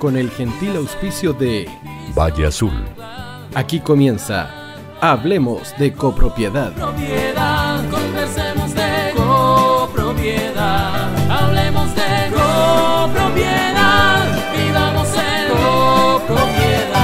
con el gentil auspicio de Valle Azul. Aquí comienza Hablemos de copropiedad. Propiedad, conversemos de copropiedad. Hablemos de copropiedad. Vivamos en copropiedad.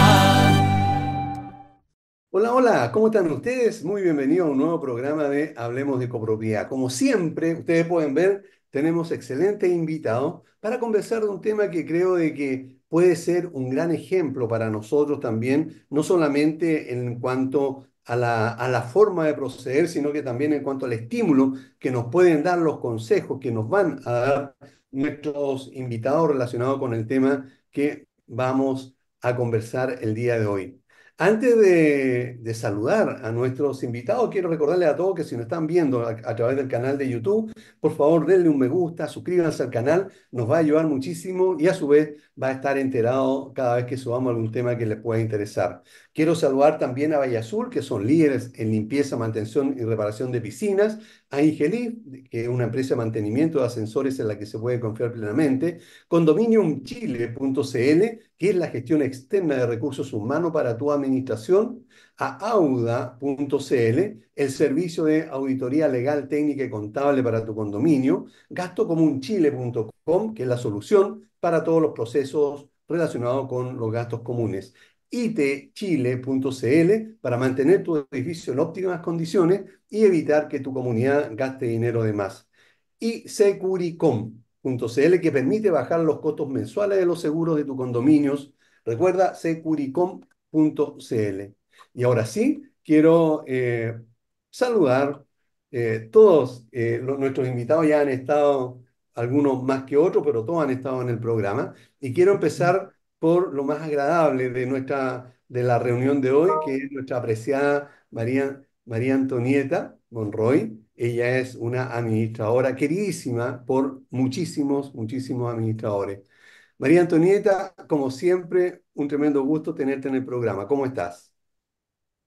Hola, hola, ¿cómo están ustedes? Muy bienvenidos a un nuevo programa de Hablemos de Copropiedad. Como siempre, ustedes pueden ver, tenemos excelentes invitados para conversar de un tema que creo de que puede ser un gran ejemplo para nosotros también, no solamente en cuanto a la, a la forma de proceder, sino que también en cuanto al estímulo que nos pueden dar los consejos que nos van a dar nuestros invitados relacionados con el tema que vamos a conversar el día de hoy. Antes de, saludar a nuestros invitados, quiero recordarles a todos que si nos están viendo a, a, través del canal de YouTube, por favor denle un me gusta, suscríbanse al canal, nos va a ayudar muchísimo y a su vez va a estar enterado cada vez que subamos algún tema que les pueda interesar. Quiero saludar también a Valle Azul, que son líderes en limpieza, mantención y reparación de piscinas, a Ingelif, que es una empresa de mantenimiento de ascensores en la que se puede confiar plenamente, condominiumchile.cl, que es la gestión externa de recursos humanos para tu administración, a auda.cl, el servicio de auditoría legal, técnica y contable para tu condominio, gastocomunchile.com, que es la solución para todos los procesos relacionados con los gastos comunes itchile.cl para mantener tu edificio en óptimas condiciones y evitar que tu comunidad gaste dinero de más. Y securicom.cl que permite bajar los costos mensuales de los seguros de tus condominios. Recuerda securicom.cl. Y ahora sí, quiero eh, saludar. Eh, todos eh, los, nuestros invitados ya han estado, algunos más que otros, pero todos han estado en el programa. Y quiero empezar por lo más agradable de, nuestra, de la reunión de hoy, que es nuestra apreciada María, María Antonieta Monroy. Ella es una administradora queridísima por muchísimos, muchísimos administradores. María Antonieta, como siempre, un tremendo gusto tenerte en el programa. ¿Cómo estás?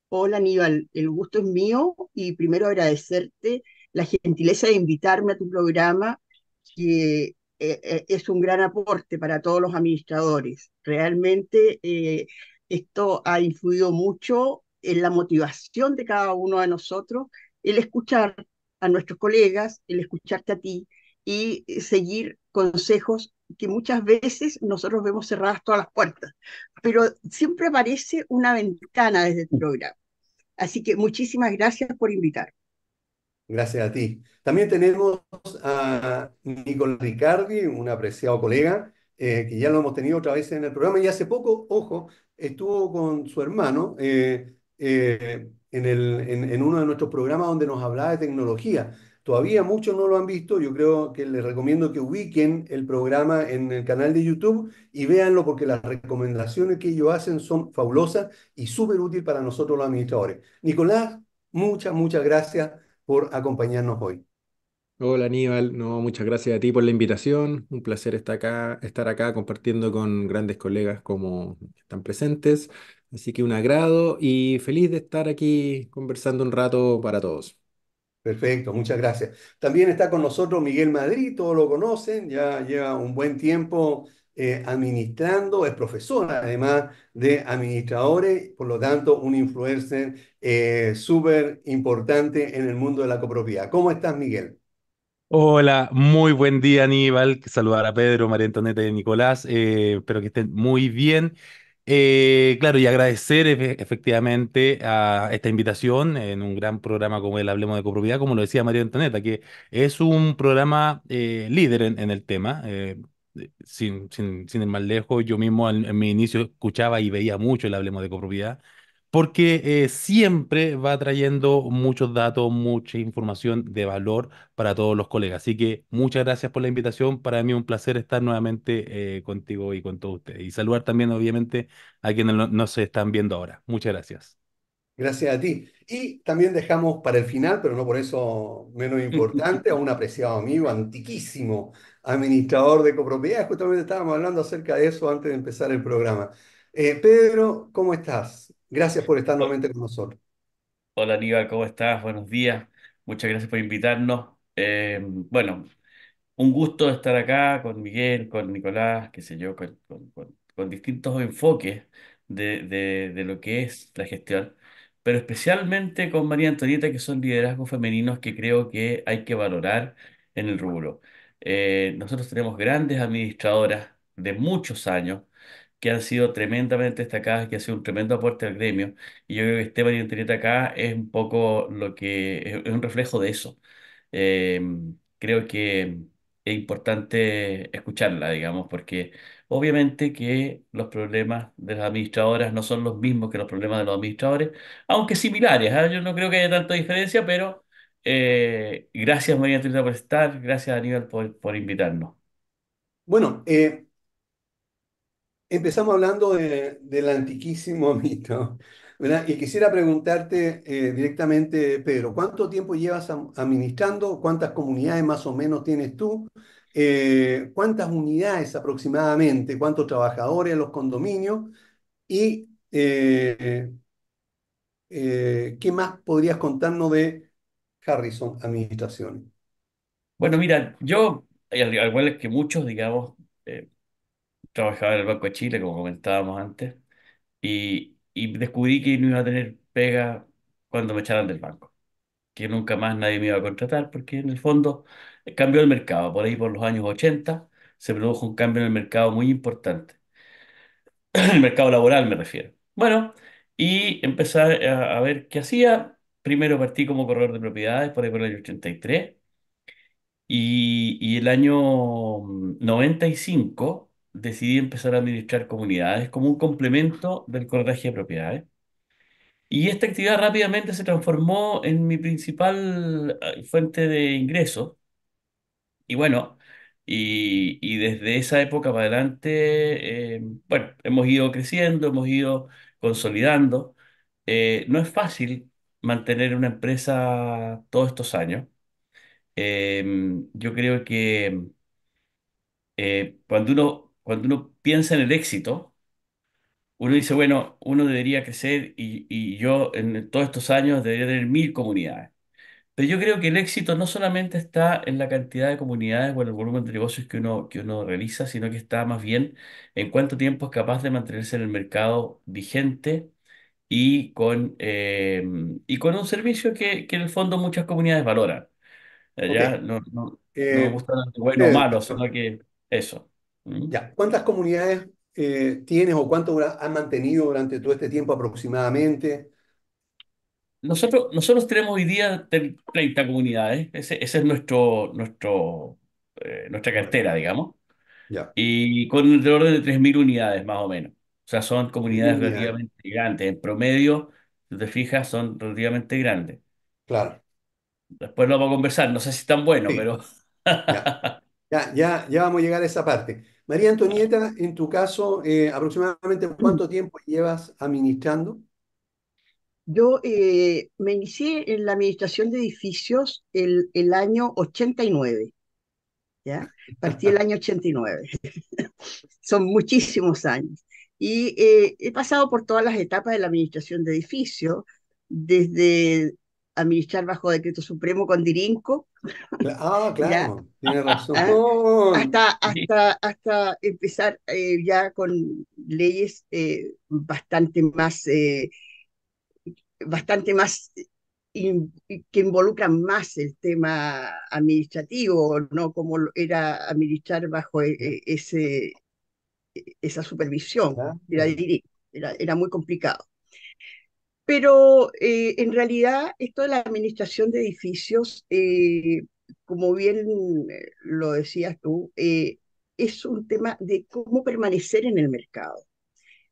Hola Aníbal, el gusto es mío y primero agradecerte la gentileza de invitarme a tu programa, que eh, es un gran aporte para todos los administradores. Realmente eh, esto ha influido mucho en la motivación de cada uno de nosotros, el escuchar a nuestros colegas, el escucharte a ti y seguir consejos que muchas veces nosotros vemos cerradas todas las puertas, pero siempre aparece una ventana desde el programa. Así que muchísimas gracias por invitar. Gracias a ti. También tenemos a Nicolás Ricardi, un apreciado colega, eh, que ya lo hemos tenido otra vez en el programa y hace poco, ojo, estuvo con su hermano eh, eh, en, en, uno de nuestros programas donde nos hablaba de tecnología. Todavía muchos no lo han visto, yo creo que les recomiendo que ubiquen el programa en el canal de YouTube y véanlo porque las recomendaciones que ellos hacen son fabulosas y súper útiles para nosotros los administradores. Nicolás, muchas, muchas gracias por acompañarnos hoy. Hola Aníbal, no, muchas gracias a ti por la invitación. Un placer estar acá, estar acá compartiendo con grandes colegas como están presentes. Así que un agrado y feliz de estar aquí conversando un rato para todos. Perfecto, muchas gracias. También está con nosotros Miguel Madrid, todos lo conocen, ya lleva un buen tiempo eh, administrando, es profesor además de administradores, por lo tanto un influencer eh, súper importante en el mundo de la copropiedad. ¿Cómo estás, Miguel? Hola, muy buen día Aníbal, saludar a Pedro, María Antonieta y Nicolás, eh, espero que estén muy bien. Claro, y agradecer efectivamente a esta invitación en un gran programa como el Hablemos de Copropiedad, como lo decía María Antonieta, que es un programa líder en, el tema. Eh, sin, sin, sin ir más lejos, yo mismo en, en, mi inicio escuchaba y veía mucho el Hablemos de Copropiedad, porque siempre va trayendo muchos datos, mucha información de valor para todos los colegas. Así que muchas gracias por la invitación. Para mí un placer estar nuevamente eh, contigo y con todos ustedes. Y saludar también, obviamente, a quienes no, no se están viendo ahora. Muchas gracias. Gracias a ti. Y también dejamos para el final, pero no por eso menos importante, a un apreciado amigo, antiquísimo administrador de copropiedades. Justamente estábamos hablando acerca de eso antes de empezar el programa. Eh, Pedro, ¿cómo estás? Gracias por estar nuevamente con nosotros. Hola Aníbal, ¿cómo estás? Buenos días. Muchas gracias por invitarnos. Eh, bueno, un gusto estar acá con Miguel, con Nicolás, qué sé yo, con, distintos enfoques de lo que es la gestión, pero especialmente con María Antonieta, que son liderazgos femeninos que creo que hay que valorar en el rubro. Eh, nosotros tenemos grandes administradoras de muchos años que han sido tremendamente destacadas, que han sido un tremendo aporte al gremio. Y yo creo que Esteban y Antonieta acá es un poco lo que es, un reflejo de eso. Eh, creo que es importante escucharla, digamos, porque obviamente que los problemas de las administradoras no son los mismos que los problemas de los administradores, aunque similares, ¿ah? Yo no creo que haya tanta diferencia, pero eh, gracias María Antonieta por estar, gracias Aníbal por, por invitarnos. Bueno, eh, Empezamos hablando de- del antiquísimo mito, ¿verdad? Y quisiera preguntarte eh, directamente, Pedro, ¿cuánto tiempo llevas administrando? ¿Cuántas comunidades más o menos tienes tú? ¿cuántas unidades aproximadamente? ¿Cuántos trabajadores en los condominios? Y ¿qué más podrías contarnos de Harrison Administración? Bueno, mira, yo, al al igual que muchos, digamos, eh, trabajaba en el Banco de Chile, como comentábamos antes, y, y descubrí que no iba a tener pega cuando me echaran del banco, que nunca más nadie me iba a contratar, porque en el fondo eh, cambió el mercado. Por ahí, por los años 80 se produjo un cambio en el mercado muy importante, el mercado laboral me refiero. Bueno, y empecé a, a ver qué hacía. Primero partí como corredor de propiedades, por ahí por el año 83. Y, y el año mm, 95 decidí empezar a administrar comunidades como un complemento del corretaje de propiedades. Y esta actividad rápidamente se transformó en mi principal eh, fuente de ingresos. Y bueno, y, y desde esa época para adelante, eh, bueno, hemos ido creciendo, hemos ido consolidando. Eh, no es fácil mantener una empresa todos estos años. Eh, yo creo que eh, cuando uno, cuando uno piensa en el éxito, uno dice, bueno, uno debería crecer y, y yo en todos estos años debería tener mil comunidades. Pero yo creo que el éxito no solamente está en la cantidad de comunidades o en el volumen de negocios que uno, que uno realiza, sino que está más bien en cuánto tiempo es capaz de mantenerse en el mercado vigente y con, eh, y con un servicio que, que en el fondo muchas comunidades valoran. Eh, Ok. Ya no, no, no me Eh, gusta hablar de bueno o malo, Pedro, sino que eso. ¿Mm? Ya, ¿cuántas comunidades eh, tienes o cuánto dura- has mantenido durante todo este tiempo aproximadamente? Nosotros, nosotros tenemos hoy día tre- 30 comunidades, ese, ese es nuestro, nuestro, eh, nuestra cartera, digamos, Ya, y con el orden de 3.000 unidades más o menos. O sea, son comunidades unidades, relativamente grandes. En promedio, si te fijas, son relativamente grandes. claro. Después lo vamos a conversar, no sé si es tan bueno, Sí, pero ya, ya, ya, ya vamos a llegar a esa parte. María Antonieta, en tu caso, eh, aproximadamente cuánto tiempo llevas administrando? Yo eh, me inicié en la administración de edificios el, el año 89, ¿ya? Partí el año 89. Son muchísimos años. Y eh, he pasado por todas las etapas de la administración de edificios, desde administrar bajo decreto supremo con Dirinco, Ah, claro, tienes Ah, razón. hasta, hasta, hasta empezar eh, ya con leyes eh, bastante más, eh, bastante más in- que involucran más el tema administrativo, ¿no? Como era administrar bajo e- e- ese, esa supervisión, era, era, era muy complicado. Pero eh, en realidad esto de la administración de edificios, eh, como bien eh, lo decías tú, eh, es un tema de cómo permanecer en el mercado,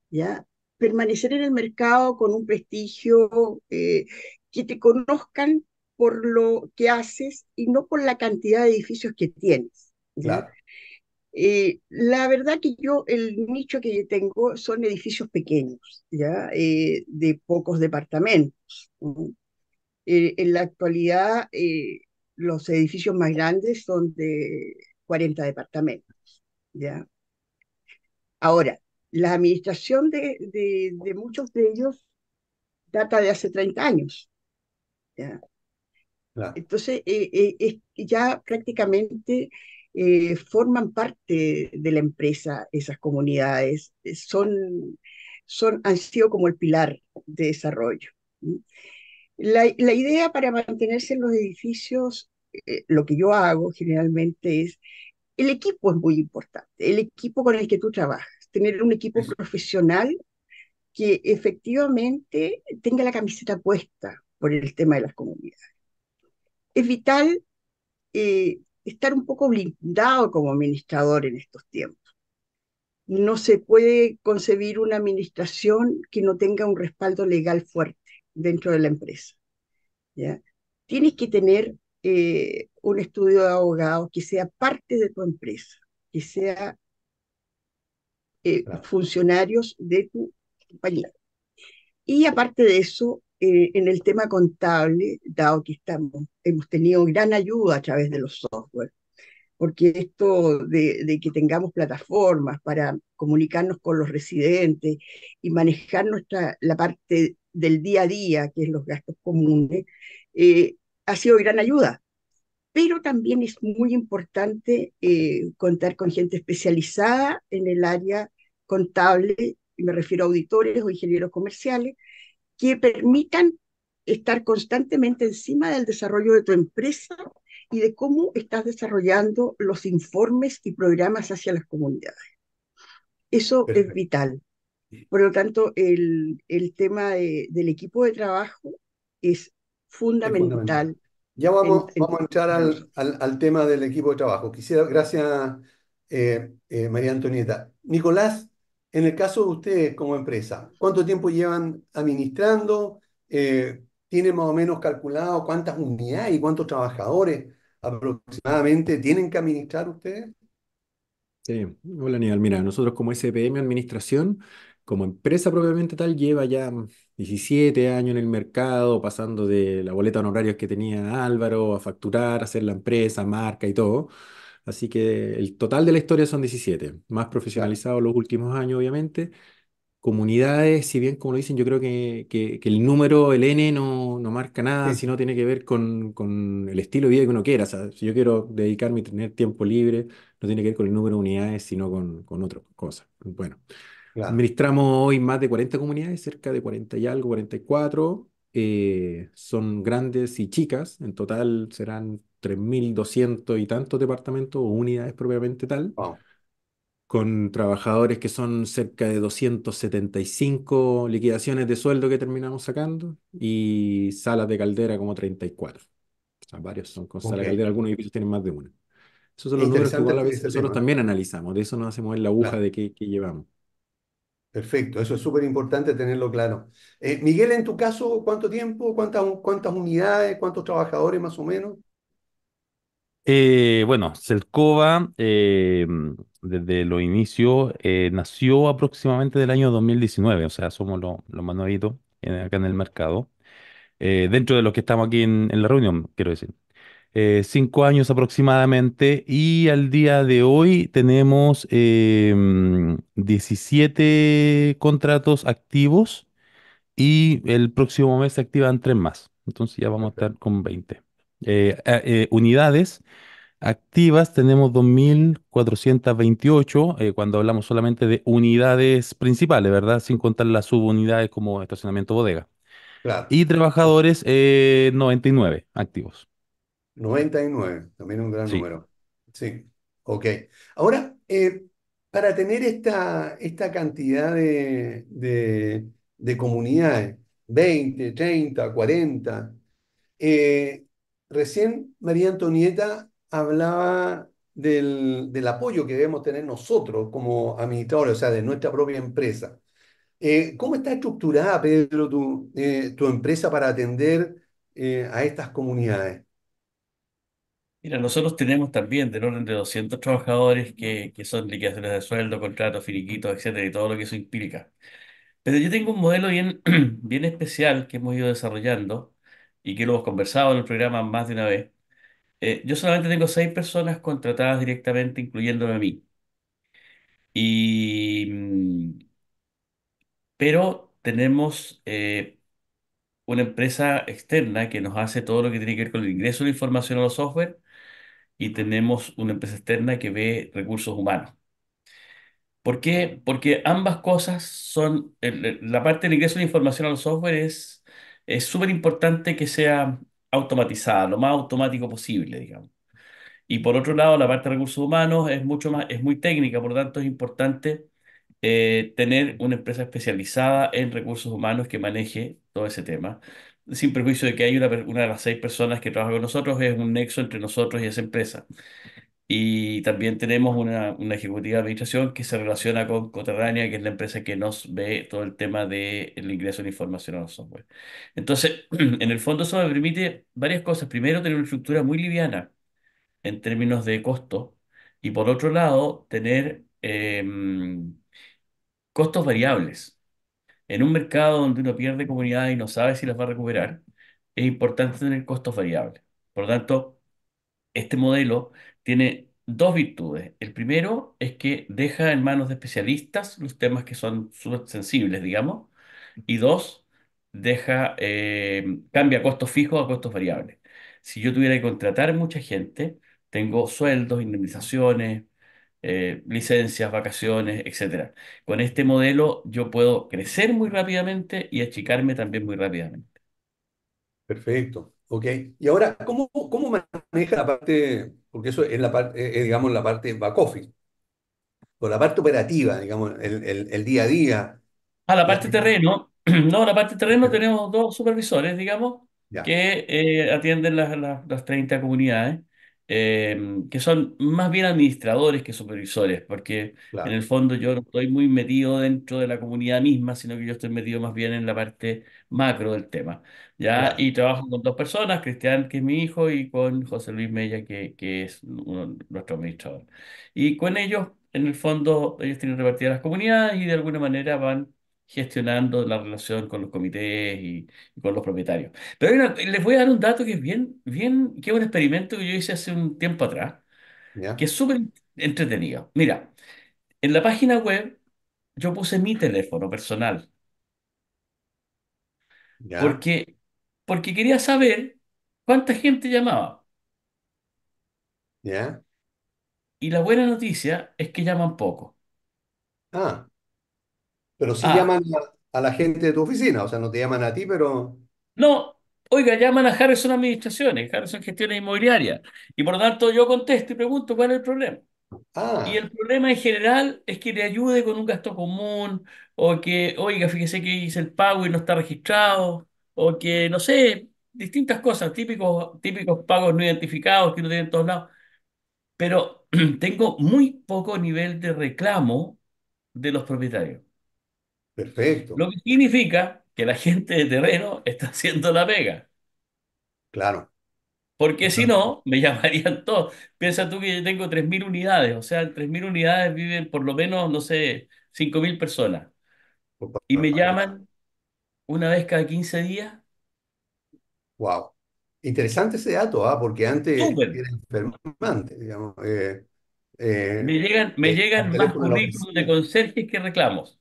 ¿ya? Permanecer en el mercado con un prestigio, que te conozcan por lo que haces y no por la cantidad de edificios que tienes, ¿ya? claro, Eh, la verdad que yo, el nicho que yo tengo son edificios pequeños, ¿ya? Eh, de pocos departamentos. ¿no? Eh, en la actualidad, eh, los edificios más grandes son de 40 departamentos, ¿ya? Ahora, la administración de, de, de muchos de ellos data de hace 30 años, ¿ya? claro. Entonces, eh, eh, es- ya prácticamente eh, forman parte de la empresa, esas comunidades, eh, son, son, han sido como el pilar de desarrollo. La, la idea para mantenerse en los edificios, eh, lo que yo hago generalmente es, el equipo es muy importante, el equipo con el que tú trabajas, tener un equipo profesional que efectivamente tenga la camiseta puesta por el tema de las comunidades. Es vital eh, estar un poco blindado como administrador en estos tiempos. No se puede concebir una administración que no tenga un respaldo legal fuerte dentro de la empresa. ¿ya? Tienes que tener eh, un estudio de abogado que sea parte de tu empresa, que sea eh, Claro. funcionarios de tu compañía. Y aparte de eso, eh, en el tema contable, dado que estamos, hemos tenido gran ayuda a través de los software, porque esto de, que tengamos plataformas para comunicarnos con los residentes y manejar nuestra, la parte del día a día, que es los gastos comunes, eh, ha sido gran ayuda. Pero también es muy importante eh, contar con gente especializada en el área contable, me refiero a auditores o ingenieros comerciales, que permitan estar constantemente encima del desarrollo de tu empresa y de cómo estás desarrollando los informes y programas hacia las comunidades. Eso es vital. Por lo tanto, el, el tema de- del equipo de trabajo es Es fundamental. Ya en, vamos, en vamos a entrar al, al- al tema del equipo de trabajo. Quisiera, gracias, eh, eh, María Antonieta. Nicolás, en el caso de ustedes como empresa, ¿cuánto tiempo llevan administrando? Eh, ¿tienen más o menos calculado cuántas unidades y cuántos trabajadores aproximadamente tienen que administrar ustedes? Sí, hola Aníbal. Mira, nosotros como SPM Administración, como empresa propiamente tal, lleva ya 17 años en el mercado, pasando de la boleta de honorarios que tenía Álvaro a facturar, hacer la empresa, marca y todo. Así que el total de la historia son 17, más profesionalizados los últimos años, obviamente. Comunidades, si bien como lo dicen, yo creo que, que- que el número, el N, no, no marca nada, sí, sino tiene que ver con, con el estilo de vida que uno quiera. O sea, si yo quiero dedicarme y tener tiempo libre, no tiene que ver con el número de unidades, sino con, con otras cosas. Bueno, claro. administramos hoy más de 40 comunidades, cerca de 40 y algo, 44. eh, son grandes y chicas, en total serán 3.200 y tantos departamentos o unidades propiamente tal Wow. con trabajadores que son cerca de 275 liquidaciones de sueldo que terminamos sacando y salas de caldera como 34. O sea, varios son con sala de caldera, algunos edificios tienen más de una. Esos son los números que igual a veces nosotros tema. también analizamos, de eso nos hacemos en la aguja Claro. de qué, qué llevamos. Perfecto, eso es súper importante tenerlo claro. Eh, Miguel, en tu caso, ¿cuánto tiempo? ¿Cuántas, cuántas unidades? ¿Cuántos trabajadores más o menos? Eh, bueno, Selcova, eh, desde los inicios, eh, nació aproximadamente del año 2019, o sea, somos los los más nuevitos en- acá en el mercado. Eh, dentro de los que estamos aquí en, en la reunión, quiero decir. Eh, cinco años aproximadamente, y al día de hoy tenemos eh, 17 contratos activos, y el próximo mes se activan tres más. Entonces ya vamos a estar con 20. Eh, eh, unidades. Activas tenemos 2.428 eh, cuando hablamos solamente de unidades principales, ¿verdad? Sin contar las subunidades como estacionamiento bodega. Claro. Y trabajadores, eh, 99 activos. 99, también un gran Sí. número. Sí, ok. Ahora, eh, para tener esta, esta cantidad de, de- de comunidades, 20, 30, 40, eh, recién María Antonieta hablaba del, del apoyo que debemos tener nosotros como administradores, o sea, de nuestra propia empresa. Eh, ¿cómo está estructurada, Pedro, tu, eh, tu empresa para atender eh, a estas comunidades? Mira, nosotros tenemos también del orden de 200 trabajadores que, que son liquidaciones de sueldo, contratos, finiquitos, etcétera, y todo lo que eso implica. Pero yo tengo un modelo bien, bien especial que hemos ido desarrollando y que lo hemos conversado en el programa más de una vez. Eh, yo solamente tengo seis personas contratadas directamente, incluyéndome a mí. Y, mm, pero tenemos eh, una empresa externa que nos hace todo lo que tiene que ver con el ingreso de información a los software y tenemos una empresa externa que ve recursos humanos. ¿Por qué? Porque ambas cosas son, la parte del ingreso de información al software es es súper importante que sea automatizada, lo más automático posible, digamos. Y por otro lado, la parte de recursos humanos es mucho más, es muy técnica, por lo tanto es importante eh, tener una empresa especializada en recursos humanos que maneje todo ese tema, sin perjuicio de que hay una, una de las seis personas que trabaja con nosotros, es un nexo entre nosotros y esa empresa. Y también tenemos una, una ejecutiva de administración que se relaciona con Coterránea, que es la empresa que nos ve todo el tema del ingreso de información a los software. Entonces, en el fondo eso me permite varias cosas. Primero, tener una estructura muy liviana en términos de costo y por otro lado, tener em, costos variables. En un mercado donde uno pierde comunidad y no sabe si las va a recuperar, es importante tener costos variables. Por lo tanto, este modelo tiene dos virtudes. El primero es que deja en manos de especialistas los temas que son súper sensibles, digamos, y dos, deja, eh, cambia costos fijos a costos variables. Si yo tuviera que contratar mucha gente, tengo sueldos, indemnizaciones, eh, licencias, vacaciones, etcétera. Con este modelo yo puedo crecer muy rápidamente y achicarme también muy rápidamente. Perfecto. Ok. Y ahora, ¿cómo, cómo maneja la parte, porque eso es la parte, eh, digamos, la parte back office, o la parte operativa, digamos, el, el, el día a día, A la la parte terreno, no, la parte terreno tenemos dos supervisores, digamos, ya, que eh, atienden las, las, las 30 comunidades, eh, que son más bien administradores que supervisores, porque en claro, el fondo yo no estoy muy metido dentro de la comunidad misma, sino que yo estoy metido más bien en la parte macro del tema, ¿ya? claro, Y trabajo con dos personas, Cristian, que es mi hijo, y con José Luis Mella, que, que es uno- nuestro administrador. Y con ellos, en el fondo, ellos tienen repartidas las comunidades y de alguna manera van gestionando la relación con los comités y, y con los propietarios. Pero hay una- les voy a dar un dato que es bien, bien, que es un experimento que yo hice hace un tiempo atrás, que es súper entretenido. Mira, en la página web yo puse mi teléfono personal, ya, porque, porque quería saber cuánta gente llamaba. ya. Y la buena noticia es que llaman poco. Ah, pero sí Ah, llaman a, a la gente de tu oficina, o sea, no te llaman a ti, pero, no, oiga, llaman a Harrison Administraciones, Harrison Gestiones Inmobiliarias. Y por lo tanto yo contesto y pregunto cuál es el problema. Y ah, el problema en general es que le ayude con un gasto común, o que, oiga, fíjese que hice el pago y no está registrado, o que, no sé, distintas cosas, típicos, típicos pagos no identificados que uno tiene en todos lados. Pero tengo muy poco nivel de reclamo de los propietarios, perfecto, lo que significa que la gente de terreno está haciendo la pega. claro, Porque si no, me llamarían todos. Piensa tú que yo tengo 3.000 unidades, o sea, en 3.000 unidades viven por lo menos, no sé, 5.000 personas. Y me llaman una vez cada 15 días. wow. Interesante ese dato, ah, porque antes Súper. era enfermante, digamos, eh, eh, Me llegan, me eh, llegan más currículums de conserjes que reclamos.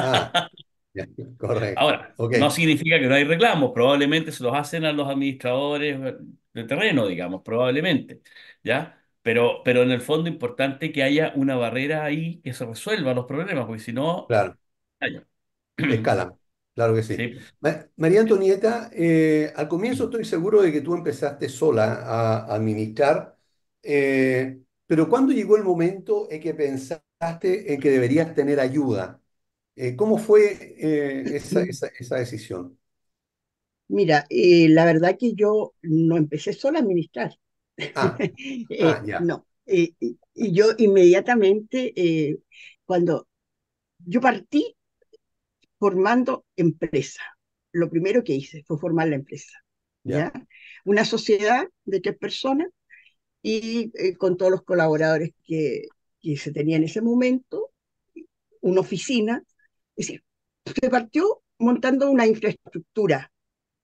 Ah, ya, correcto, Ahora, no significa que no hay reclamos. Probablemente se los hacen a los administradores de terreno, digamos, probablemente. ¿Ya? Pero, pero en el fondo es importante que haya una barrera ahí que se resuelva los problemas, porque si no, claro. vaya. Escalan, claro que sí. Sí. Ma- María Antonieta, eh, al comienzo estoy seguro de que tú empezaste sola a administrar, eh, pero ¿cuándo llegó el momento en que pensaste en que deberías tener ayuda? Eh, ¿cómo fue eh, esa, esa, esa decisión? Mira, eh, la verdad que yo no empecé sola a administrar. Ah, Eh, ah, ya, no, Eh, y yo inmediatamente, eh, cuando yo partí formando empresa, lo primero que hice fue formar la empresa, ya, ¿ya? Una sociedad de tres personas y con todos los colaboradores que, que se tenía en ese momento, una oficina. Es decir, se partió montando una infraestructura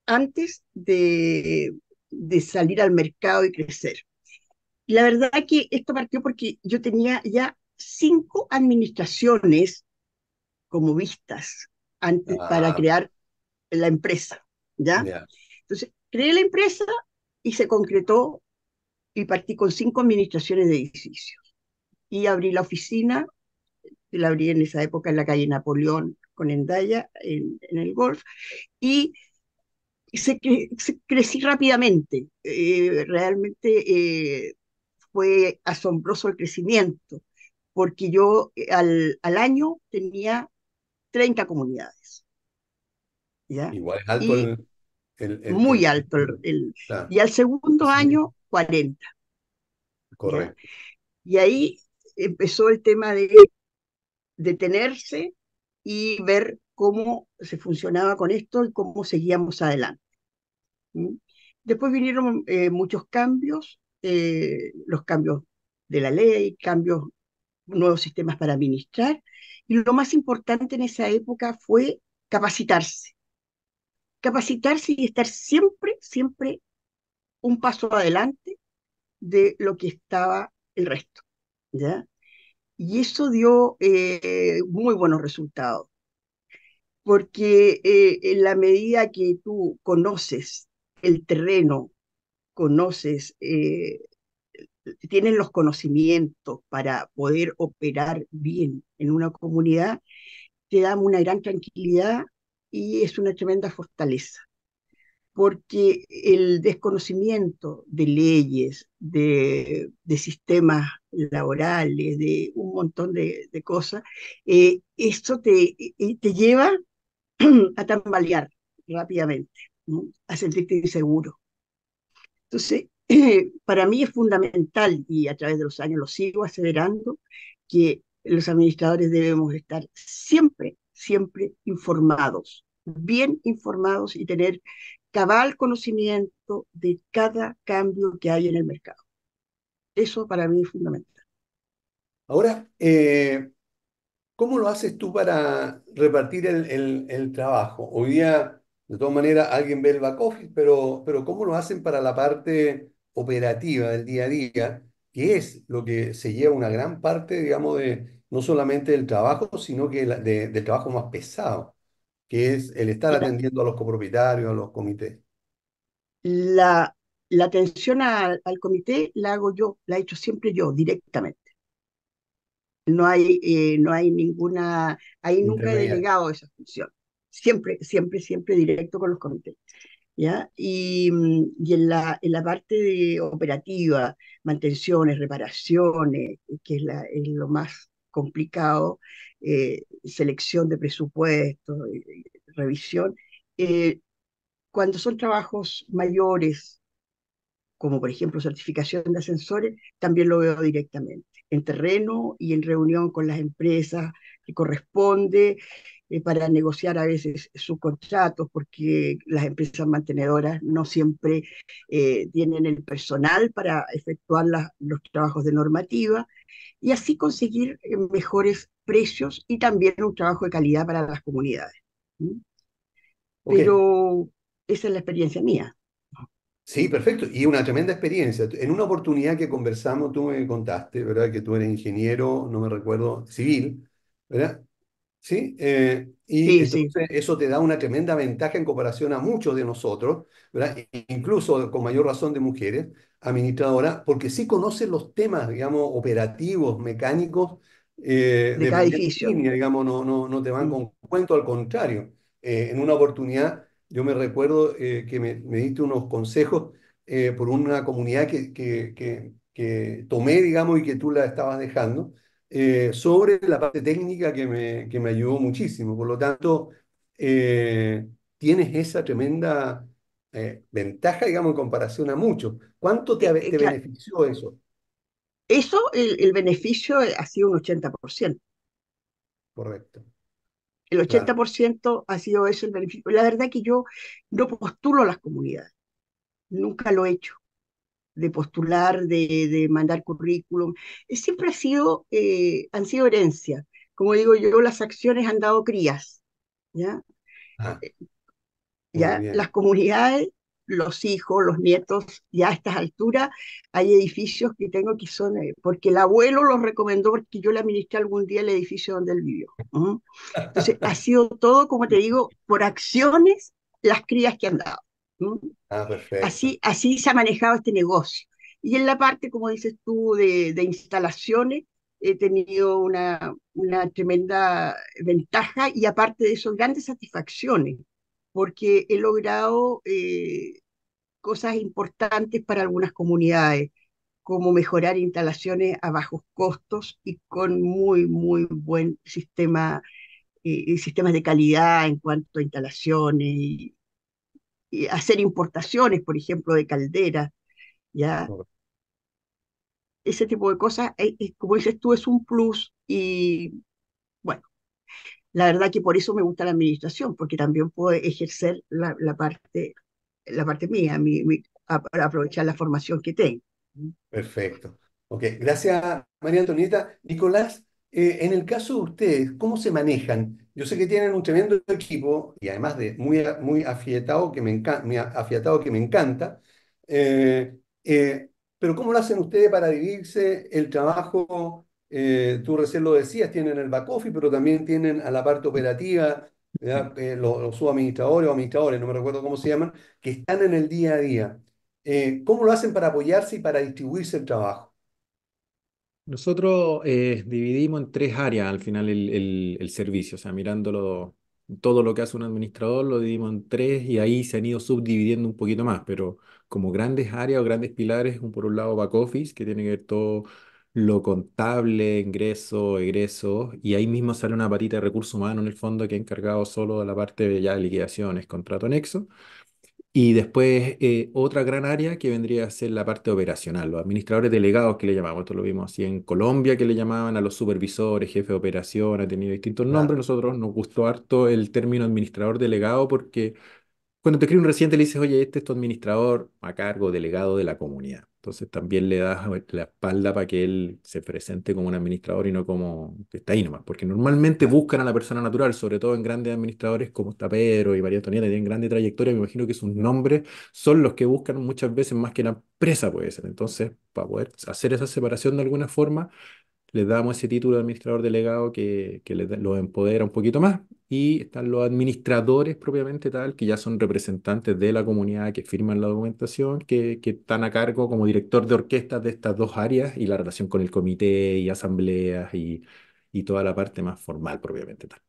antes de, de salir al mercado y crecer. La verdad que esto partió porque yo tenía ya cinco administraciones como vistas antes para ah, crear la empresa, ¿ya? ya, Entonces, creé la empresa y se concretó y partí con cinco administraciones de edificios. Y abrí la oficina, la abrí en esa época en la calle Napoleón con Endaya, en, en el Golf, y se, se crecí rápidamente. Eh, realmente eh, fue asombroso el crecimiento, porque yo eh, al, al año tenía 30 comunidades. ¿ya? Igual es alto Y el, el- el- muy alto. el- Claro, y al segundo año, 40. ¿ya? correcto. Y ahí empezó el tema de detenerse y ver cómo se funcionaba con esto y cómo seguíamos adelante. Después vinieron eh, muchos cambios, eh, los cambios de la ley, cambios, nuevos sistemas para administrar, y lo más importante en esa época fue capacitarse. Capacitarse y estar siempre, siempre un paso adelante de lo que estaba el resto, ¿ya? Y eso dio eh, muy buenos resultados, porque eh, en la medida que tú conoces el terreno, conoces, eh, tienes los conocimientos para poder operar bien en una comunidad, te da una gran tranquilidad y es una tremenda fortaleza porque el desconocimiento de leyes, de, sistemas laborales, de un montón de, cosas, eh, esto te, eh, te lleva a tambalear rápidamente, a sentirte inseguro. Entonces, para mí es fundamental, y a través de los años lo sigo acelerando, que los administradores debemos estar siempre, siempre informados, bien informados y tener cabal conocimiento de cada cambio que hay en el mercado. Eso para mí es fundamental. Ahora, eh, ¿cómo lo haces tú para repartir el, el- el trabajo? Hoy día, de todas maneras, alguien ve el back office, pero, pero ¿cómo lo hacen para la parte operativa del día a día, que es lo que se lleva una gran parte, digamos, de no solamente del trabajo, sino que la- de- del trabajo más pesado, que es el estar atendiendo a los copropietarios, a los comités? la, la atención al comité la hago yo, la he hecho siempre yo, directamente. No hay, eh, no hay ninguna, ahí nunca he delegado esa función. Siempre, siempre, siempre directo con los comités. ¿Ya? Y, mm, y en la, en la parte de operativa, mantenciones, reparaciones, que es, la, es lo más complicado, eh, selección de presupuestos, eh, revisión, eh, cuando son trabajos mayores, como por ejemplo certificación de ascensores, también lo veo directamente, en terreno y en reunión con las empresas que corresponde eh, para negociar a veces subcontratos, porque las empresas mantenedoras no siempre eh, tienen el personal para efectuar los trabajos de normativa y así conseguir eh, mejores precios y también un trabajo de calidad para las comunidades. ¿m? Ok. Pero esa es la experiencia mía. Sí, perfecto. Y una tremenda experiencia. En una oportunidad que conversamos, tú me contaste, ¿verdad? Que tú eres ingeniero, no me recuerdo, civil, ¿verdad? Sí, eh, y Sí, sí. entonces eso te da una tremenda ventaja en comparación a muchos de nosotros, ¿verdad? Incluso con mayor razón de mujeres administradoras, porque sí conocen los temas, digamos, operativos, mecánicos eh, de de cada edificio. línea, digamos, no, no, no te van con cuento, al contrario. Eh, en una oportunidad, yo me recuerdo eh, que me, me diste unos consejos eh, por una comunidad que, que, que, que tomé, digamos, y que tú la estabas dejando eh, sobre la parte técnica que me, que me ayudó muchísimo. Por lo tanto, eh, tienes esa tremenda ventaja, digamos, en comparación a muchos. ¿Cuánto te, te benefició eso? Eso, el, el beneficio eh, ha sido un 80%. Correcto, El claro. 80% ha sido eso el beneficio. La verdad que yo no postulo a las comunidades, nunca lo he hecho, de postular, de, de mandar currículum. Eh, Siempre ha sido, eh, han sido herencia. Como digo yo, las acciones han dado crías, ¿ya? Ah, muy ya las comunidades, los hijos, los nietos, ya a estas alturas hay edificios que tengo que son, eh, porque el abuelo los recomendó porque yo le administré algún día el edificio donde él vivió. Entonces, ha sido todo, como te digo, por acciones las crías que han dado. Ah, perfecto. Así, así se ha manejado este negocio. Y en la parte, como dices tú, de, de instalaciones, he tenido una, una tremenda ventaja y aparte de eso, grandes satisfacciones, porque he logrado eh, cosas importantes para algunas comunidades, como mejorar instalaciones a bajos costos y con muy, muy buen sistema, eh, sistemas de calidad en cuanto a instalaciones y, y hacer importaciones, por ejemplo, de calderas, ¿ya? Ese tipo de cosas, eh, como dices tú, es un plus y bueno, la verdad que por eso me gusta la administración, porque también puedo ejercer la, parte, la parte mía, a- aprovechar la formación que tengo. Perfecto. Ok, gracias María Antonieta. Nicolás, eh, en el caso de ustedes, ¿cómo se manejan? Yo sé que tienen un tremendo equipo y además de muy, muy afiatado que me encanta, muy afiatado que me encanta, eh, eh, pero ¿cómo lo hacen ustedes para dividirse el trabajo? Eh, tú recién lo decías, tienen el back office, pero también tienen a la parte operativa. Eh, los, los subadministradores o administradores, no me recuerdo cómo se llaman, que están en el día a día. Eh, ¿cómo lo hacen para apoyarse y para distribuirse el trabajo? Nosotros dividimos en tres áreas al final el, el- el servicio, o sea, mirándolo, todo lo que hace un administrador lo dividimos en tres y ahí se han ido subdividiendo un poquito más, pero como grandes áreas o grandes pilares, un por un lado back office, que tiene que ver todo lo contable, ingreso, egreso, y ahí mismo sale una patita de recursos humanos en el fondo que ha encargado solo de la parte de ya de liquidaciones, contrato anexo. Y después eh, otra gran área que vendría a ser la parte operacional, los administradores delegados que le llamamos. Esto lo vimos así en Colombia, que le llamaban a los supervisores, jefe de operación, ha tenido distintos nombres. Claro, Nosotros nos gustó harto el término administrador delegado porque cuando te escribe un residente le dices, oye, este es tu administrador a cargo, delegado de la comunidad. Entonces también le das la espalda para que él se presente como un administrador y no como que está ahí nomás. Porque normalmente buscan a la persona natural, sobre todo en grandes administradores como está Pedro y María Antonieta, que tienen grande trayectoria. Me imagino que sus nombres son los que buscan muchas veces más que la empresa puede ser. Entonces, para poder hacer esa separación de alguna forma les damos ese título de administrador delegado que, que les los empodera un poquito más. Y están los administradores propiamente tal, que ya son representantes de la comunidad que firman la documentación, que, que están a cargo como director de orquestas de estas dos áreas y la relación con el comité y asambleas y, y toda la parte más formal propiamente tal.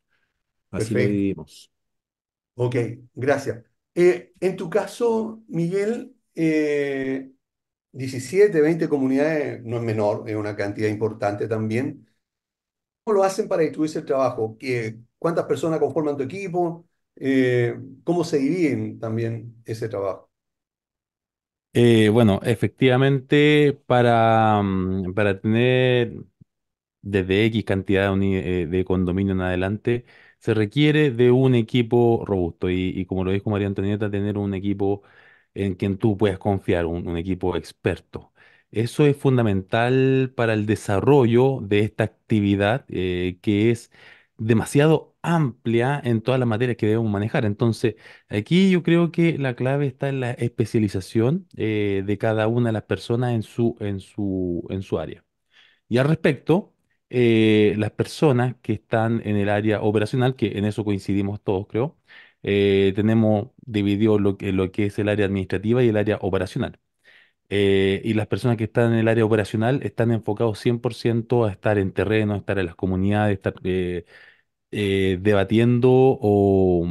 Así lo dividimos. Ok, gracias. Eh, en tu caso, Miguel, eh, 17, 20 comunidades no es menor, es una cantidad importante también. ¿Cómo lo hacen para distribuirse el trabajo? ¿Qué- cuántas personas conforman tu equipo? Eh, ¿cómo se dividen también ese trabajo? Eh, bueno, efectivamente, para, mm, para tener desde X cantidad eh, de condominio en adelante, se requiere de un equipo robusto y, y como lo dijo María Antonieta, tener un equipo en quien tú puedas confiar, un, un equipo experto. Eso es fundamental para el desarrollo de esta actividad eh, que es demasiado amplia en todas las materias que debemos manejar. Entonces, aquí yo creo que la clave está en la especialización eh, de cada una de las personas en su, en su, en su área. Y al respecto, eh, las personas que están en el área operacional, que en eso coincidimos todos, creo, eh, tenemos dividido lo que, lo que es el área administrativa y el área operacional. Eh, y las personas que están en el área operacional están enfocados 100% a estar en terreno, estar en las comunidades, estar eh, debatiendo o,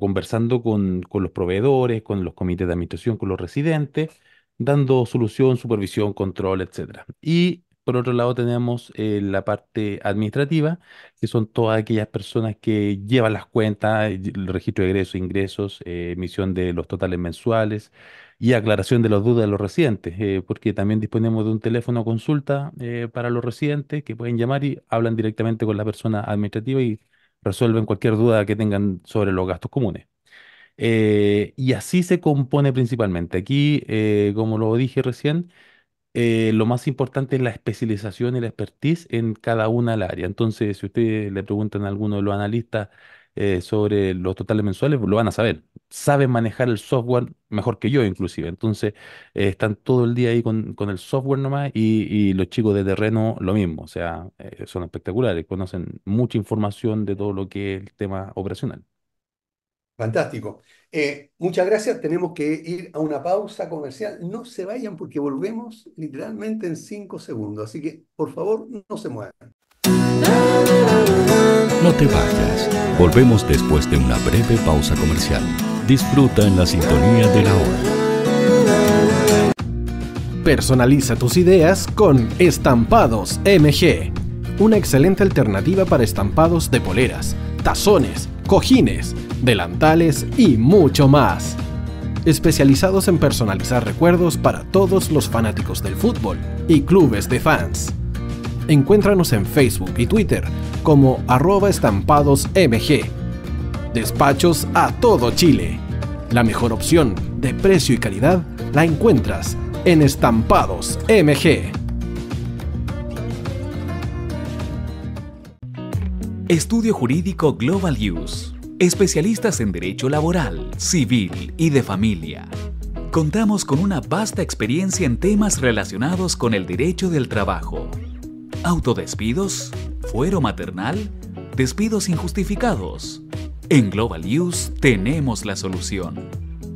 conversando con, con los proveedores, con los comités de administración, con los residentes, dando solución, supervisión, control, etcétera. Y por otro lado tenemos eh, la parte administrativa, que son todas aquellas personas que llevan las cuentas, el registro de egresos, ingresos, eh, emisión de los totales mensuales y aclaración de las dudas de los residentes, eh, porque también disponemos de un teléfono consulta para los residentes que pueden llamar y hablan directamente con la persona administrativa y resuelven cualquier duda que tengan sobre los gastos comunes. Y así se compone principalmente. Aquí, como lo dije recién, eh, lo más importante es la especialización y la expertise en cada una de las áreas. Entonces, si ustedes le preguntan a alguno de los analistas eh, sobre los totales mensuales, lo van a saber. Saben manejar el software mejor que yo, inclusive. Entonces, eh, están todo el día ahí con, con el software nomás y, los chicos de terreno lo mismo. O sea, son espectaculares, conocen mucha información de todo lo que es el tema operacional. Fantástico. Eh, muchas gracias. Tenemos que ir a una pausa comercial. No se vayan porque volvemos literalmente en cinco segundos. Así que, por favor, no se muevan. No te vayas. Volvemos después de una breve pausa comercial. Disfruta en la sintonía de la hora. Personaliza tus ideas con Estampados MG. Una excelente alternativa para estampados de poleras, tazones, cojines, delantales y mucho más. Especializados en personalizar recuerdos para todos los fanáticos del fútbol y clubes de fans. Encuéntranos en Facebook y Twitter como arroba estampadosmg. Despachos a todo Chile. La mejor opción de precio y calidad la encuentras en Estampados MG. Estudio Jurídico Global Use. Especialistas en Derecho Laboral, Civil y de Familia. Contamos con una vasta experiencia en temas relacionados con el derecho del trabajo. Autodespidos, fuero maternal, despidos injustificados. En Global Use tenemos la solución.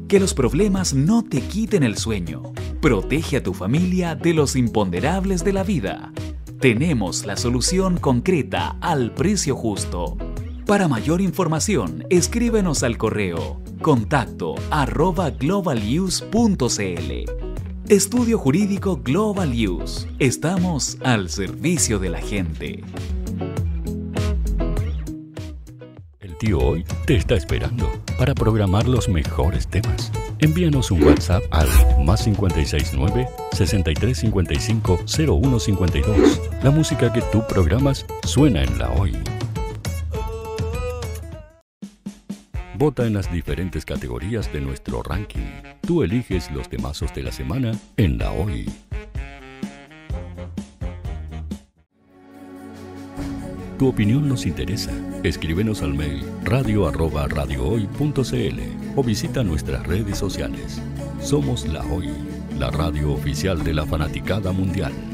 Que los problemas no te quiten el sueño. Protege a tu familia de los imponderables de la vida. Tenemos la solución concreta al precio justo. Para mayor información, escríbenos al correo contacto arroba globaluse.cl. Estudio Jurídico Global Use. Estamos al servicio de la gente. El tío hoy te está esperando para programar los mejores temas. Envíanos un WhatsApp al más 569 6355 0152. La música que tú programas suena en la hoy. Vota en las diferentes categorías de nuestro ranking. Tú eliges los temazos de la semana en la hoy. Tu opinión nos interesa. Escríbenos al mail radio radiohoy.cl o visita nuestras redes sociales. Somos La Hoy, la radio oficial de la fanaticada mundial.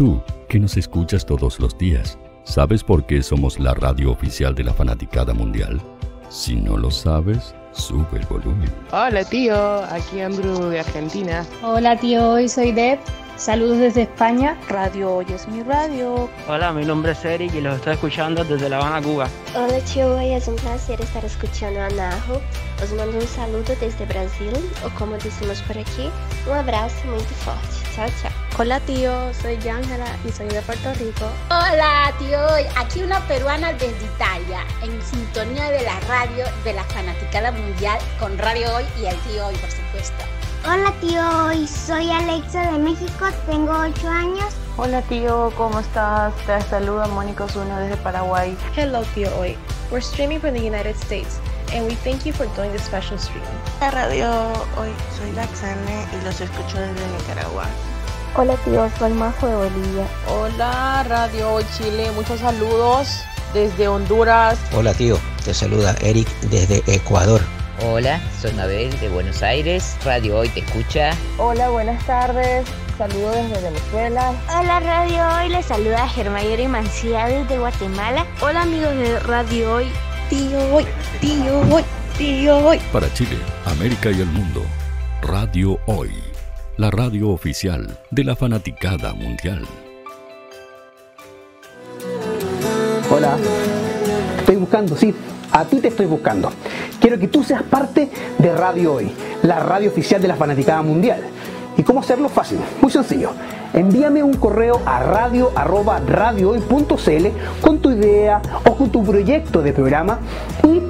Tú, que nos escuchas todos los días, ¿sabes por qué somos la radio oficial de la fanaticada mundial? Si no lo sabes, sube el volumen. Hola tío, aquí Andrew de Argentina. Hola tío, hoy soy Deb. Saludos desde España. Radio Hoy es mi radio. Hola, mi nombre es Eric y los estoy escuchando desde La Habana, Cuba. Hola tío, hoy es un placer estar escuchando a Najo. Os mando un saludo desde Brasil, o como decimos por aquí, un abrazo muy fuerte. Chao, chao. Hola tío, soy Ángela y soy de Puerto Rico. Hola tío, aquí una peruana desde Italia, en sintonía de la radio de la fanaticada mundial con Radio Hoy y el tío Hoy, por supuesto. Hola tío, Hoy soy Alexa de México, tengo 8 años. Hola tío, ¿cómo estás? Te saluda Mónica Osuna desde Paraguay. Hello tío Hoy, we're streaming from the United States. And we thank you for doing this special stream. La radio hoy soy Laxane y los escucho desde Nicaragua. Hola tío, soy Majo de Bolivia. Hola Radio Hoy Chile, muchos saludos desde Honduras. Hola tío, te saluda Eric desde Ecuador. Hola, soy Mabel de Buenos Aires. Radio Hoy te escucha. Hola, buenas tardes. Saludos desde Venezuela. Hola Radio Hoy, les saluda Germayori Mancía desde Guatemala. Hola amigos de Radio Hoy. Tío Hoy, tío Hoy, tío Hoy. Para Chile, América y el mundo, Radio Hoy, la radio oficial de la fanaticada mundial. Hola, estoy buscando, sí, a ti te estoy buscando. Quiero que tú seas parte de Radio Hoy, la radio oficial de la fanaticada mundial. ¿Y cómo hacerlo? Fácil, muy sencillo. Envíame un correo a radio@radiohoy.cl con tu idea o con tu proyecto de programa y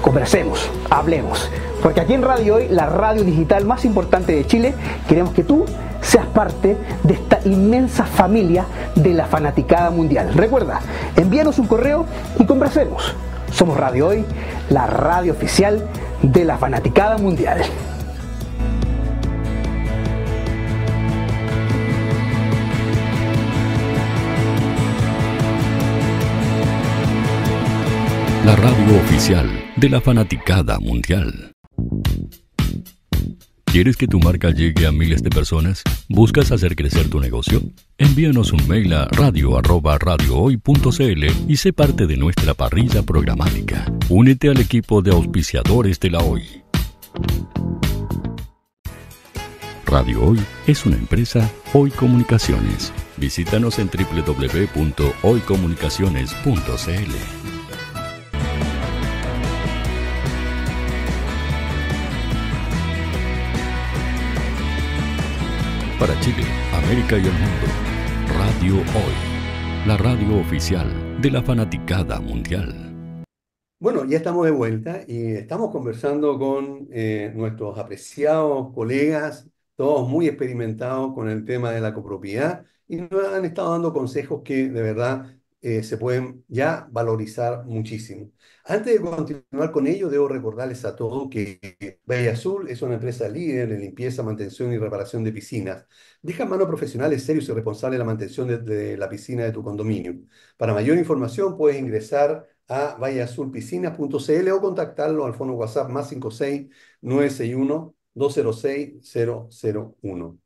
conversemos, hablemos. Porque aquí en Radio Hoy, la radio digital más importante de Chile, queremos que tú seas parte de esta inmensa familia de la fanaticada mundial. Recuerda, envíanos un correo y conversemos. Somos Radio Hoy, la radio oficial de la fanaticada mundial. La radio oficial de la fanaticada mundial. ¿Quieres que tu marca llegue a miles de personas? ¿Buscas hacer crecer tu negocio? Envíanos un mail a radio@radiohoy.cl y sé parte de nuestra parrilla programática. Únete al equipo de auspiciadores de la Hoy. Radio Hoy es una empresa Hoy Comunicaciones. Visítanos en www.hoycomunicaciones.cl. para Chile, América y el mundo. Radio Hoy, la radio oficial de la fanaticada mundial. Bueno, ya estamos de vuelta y estamos conversando con eh, nuestros apreciados colegas, todos muy experimentados con el tema de la copropiedad y nos han estado dando consejos que de verdad eh, se pueden ya valorizar muchísimo. Antes de continuar con ello, debo recordarles a todos que Valle Azul es una empresa líder en limpieza, mantención y reparación de piscinas. Deja en manos profesionales serios y responsables la mantención de, la piscina de tu condominio. Para mayor información puedes ingresar a valleazulpiscinas.cl o contactarlo al fono WhatsApp más 56 961 206 001.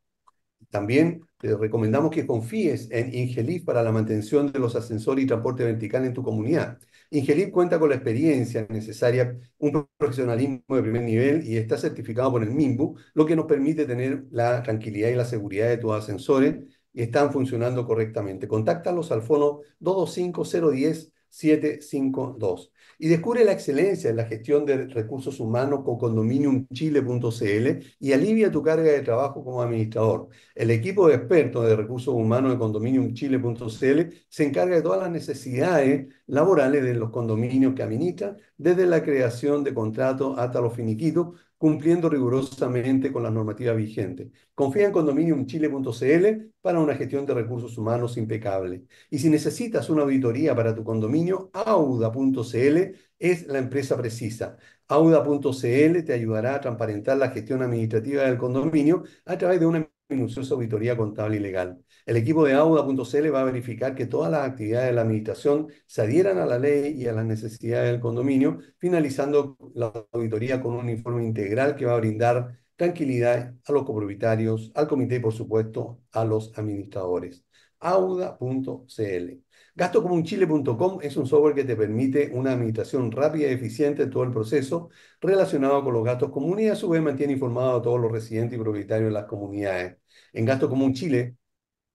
También te recomendamos que confíes en Ingelif para la mantención de los ascensores y transporte vertical en tu comunidad. Ingelip cuenta con la experiencia necesaria, un profesionalismo de primer nivel y está certificado por el MIMBU, lo que nos permite tener la tranquilidad y la seguridad de tus ascensores y están funcionando correctamente. Contáctalos al fono 225 010 752 y descubre la excelencia en la gestión de recursos humanos con condominiumchile.cl y alivia tu carga de trabajo como administrador. El equipo de expertos de recursos humanos de condominiumchile.cl se encarga de todas las necesidades laborales de los condominios que administran, desde la creación de contratos hasta los finiquitos, cumpliendo rigurosamente con las normativas vigentes. Confía en condominiumchile.cl para una gestión de recursos humanos impecable. Y si necesitas una auditoría para tu condominio, auda.cl es la empresa precisa. Auda.cl te ayudará a transparentar la gestión administrativa del condominio a través de una minuciosa auditoría contable y legal. El equipo de Auda.cl va a verificar que todas las actividades de la administración se adhieran a la ley y a las necesidades del condominio, finalizando la auditoría con un informe integral que va a brindar tranquilidad a los copropietarios, al comité y, por supuesto, a los administradores. Auda.cl. Gastocomunchile.com es un software que te permite una administración rápida y eficiente de todo el proceso relacionado con los gastos comunes y a su vez mantiene informado a todos los residentes y propietarios de las comunidades. En Gasto Común Chile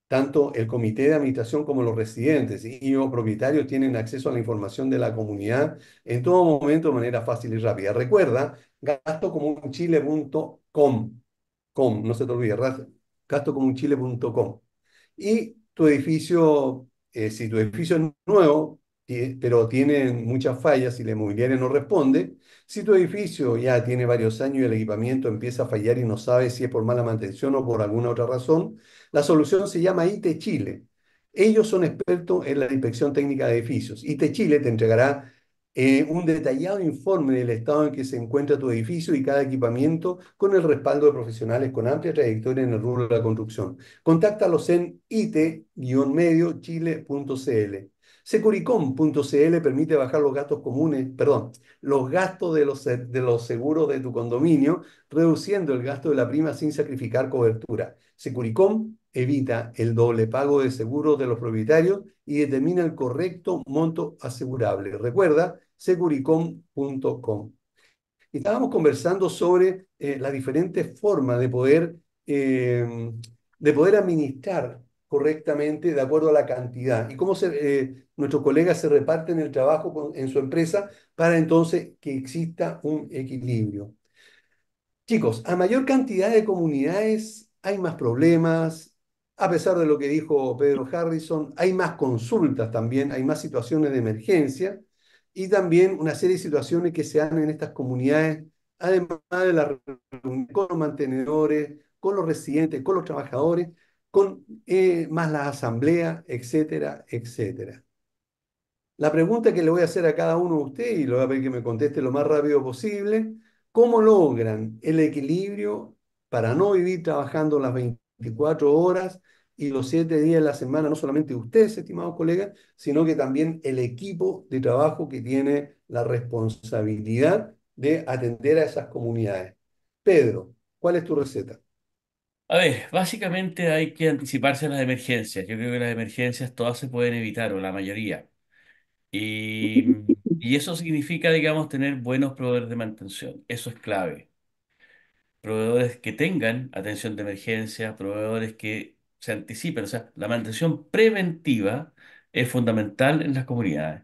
tanto el comité de administración como los residentes y los propietarios tienen acceso a la información de la comunidad en todo momento de manera fácil y rápida. Recuerda, gastocomunchile.com, com, no se te olvide, gastocomunchile.com. Y tu edificio, eh, si tu edificio es nuevo, pero tiene muchas fallas y la inmobiliaria no responde, si tu edificio ya tiene varios años y el equipamiento empieza a fallar y no sabe si es por mala mantención o por alguna otra razón, la solución se llama IT Chile. Ellos son expertos en la inspección técnica de edificios. IT Chile te entregará eh, un detallado informe del estado en que se encuentra tu edificio y cada equipamiento con el respaldo de profesionales con amplia trayectoria en el rubro de la construcción. Contáctalos en it-mediochile.cl. Securicom.cl permite bajar los gastos comunes, perdón, los gastos de los, de los seguros de tu condominio, reduciendo el gasto de la prima sin sacrificar cobertura. Securicom evita el doble pago de seguros de los propietarios y determina el correcto monto asegurable. Recuerda, securicom.com. Estábamos conversando sobre eh, las diferentes formas de poder, eh, de poder administrar correctamente de acuerdo a la cantidad y cómo se, eh, nuestros colegas se reparten el trabajo en su empresa para entonces que exista un equilibrio. Chicos, a mayor cantidad de comunidades hay más problemas, a pesar de lo que dijo Pedro Harrison, hay más consultas también, hay más situaciones de emergencia y también una serie de situaciones que se dan en estas comunidades, además de la reunión con los mantenedores, con los residentes, con los trabajadores, con eh, más la asamblea, etcétera, etcétera. La pregunta que le voy a hacer a cada uno de ustedes, y lo voy a pedir que me conteste lo más rápido posible, ¿cómo logran el equilibrio para no vivir trabajando las 24 horas y los 7 días de la semana, no solamente ustedes, estimados colegas, sino que también el equipo de trabajo que tiene la responsabilidad de atender a esas comunidades? Pedro, ¿Cuál es tu receta? A ver, básicamente hay que anticiparse a las emergencias. Yo creo que las emergencias todas se pueden evitar, o la mayoría. Y, y eso significa, digamos, tener buenos proveedores de mantención. Eso es clave. Proveedores que tengan atención de emergencia, proveedores que se anticipen. O sea, la mantención preventiva es fundamental en las comunidades.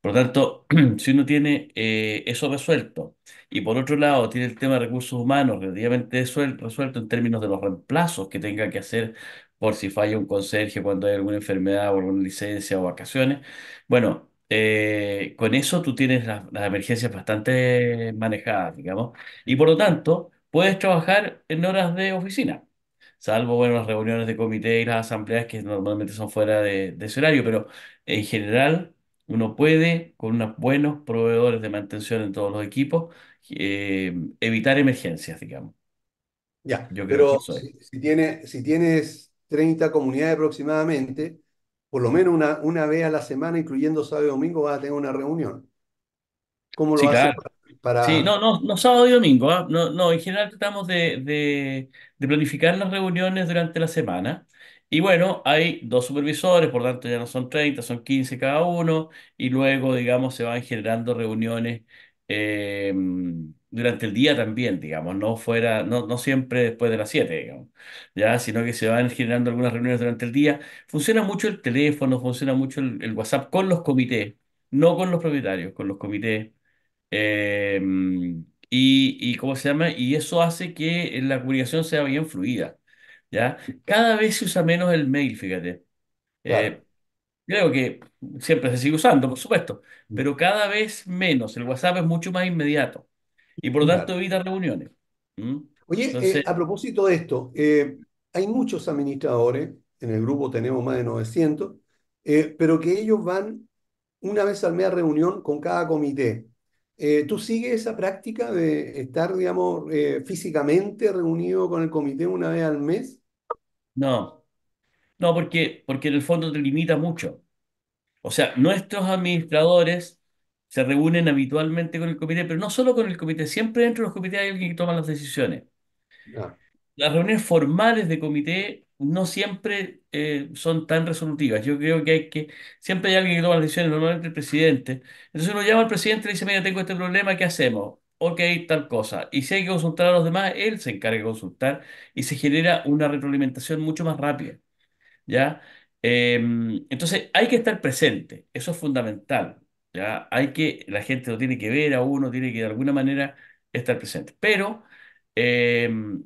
Por lo tanto, si uno tiene eh, eso resuelto y por otro lado tiene el tema de recursos humanos relativamente resuelto en términos de los reemplazos que tenga que hacer por si falla un conserje cuando hay alguna enfermedad o alguna licencia o vacaciones, bueno, eh, con eso tú tienes las, las emergencias bastante manejadas, digamos, y por lo tanto puedes trabajar en horas de oficina salvo, bueno, las reuniones de comité y las asambleas que normalmente son fuera de, de ese horario, pero en general uno puede, con unos buenos proveedores de mantención en todos los equipos, eh, evitar emergencias, digamos. Ya, Yo creo que pero es. si, si tiene- si tienes 30 comunidades aproximadamente, por lo menos una, una vez a la semana, incluyendo sábado y domingo, vas a tener una reunión. ¿Cómo Sí, lo haces claro. para, Sí, para- no, no, no sábado y domingo, ¿ah? No, no, en general tratamos de, de, de planificar las reuniones durante la semana. Y bueno, hay dos supervisores, por tanto ya no son 30 son 15 cada uno, y luego, digamos, se van generando reuniones eh, durante el día también, digamos, no fuera, no, no siempre después de las 7 digamos, ya, sino que se van generando algunas reuniones durante el día. Funciona mucho el teléfono, funciona mucho el WhatsApp con los comités, no con los propietarios, con los comités. Eh, y, y ¿cómo se llama? Y eso hace que la comunicación sea bien fluida, ¿ya? Cada vez se usa menos el mail, fíjate. Claro. Eh, creo que siempre se sigue usando, por supuesto, pero cada vez menos. El WhatsApp es mucho más inmediato y por lo tanto Claro. evita reuniones. ¿Mm? Oye, eh, a propósito de esto, eh, hay muchos administradores, en el grupo tenemos más de 900, eh, pero que ellos van una vez al mes a reunión con cada comité. Eh, ¿tú sigues esa práctica de estar, digamos, eh, físicamente reunido con el comité una vez al mes? no, no, porque, porque en el fondo te limita mucho. O sea, nuestros administradores se reúnen habitualmente con el comité, pero no solo con el comité, siempre dentro de los comités hay alguien que toma las decisiones. Ah, Las reuniones formales de comité no siempre eh, son tan resolutivas. Yo creo que hay que, siempre hay alguien que toma las decisiones, normalmente el presidente. Entonces uno llama al presidente y le dice, mira, tengo este problema, ¿qué hacemos? Ok, tal cosa. Y si hay que consultar a los demás, él se encarga de consultar y se genera una retroalimentación mucho más rápida. ¿ya? Em, entonces hay que estar presente, eso es fundamental, ¿ya? Hay que, la gente lo tiene que ver a uno, tiene que de alguna manera estar presente. Pero em,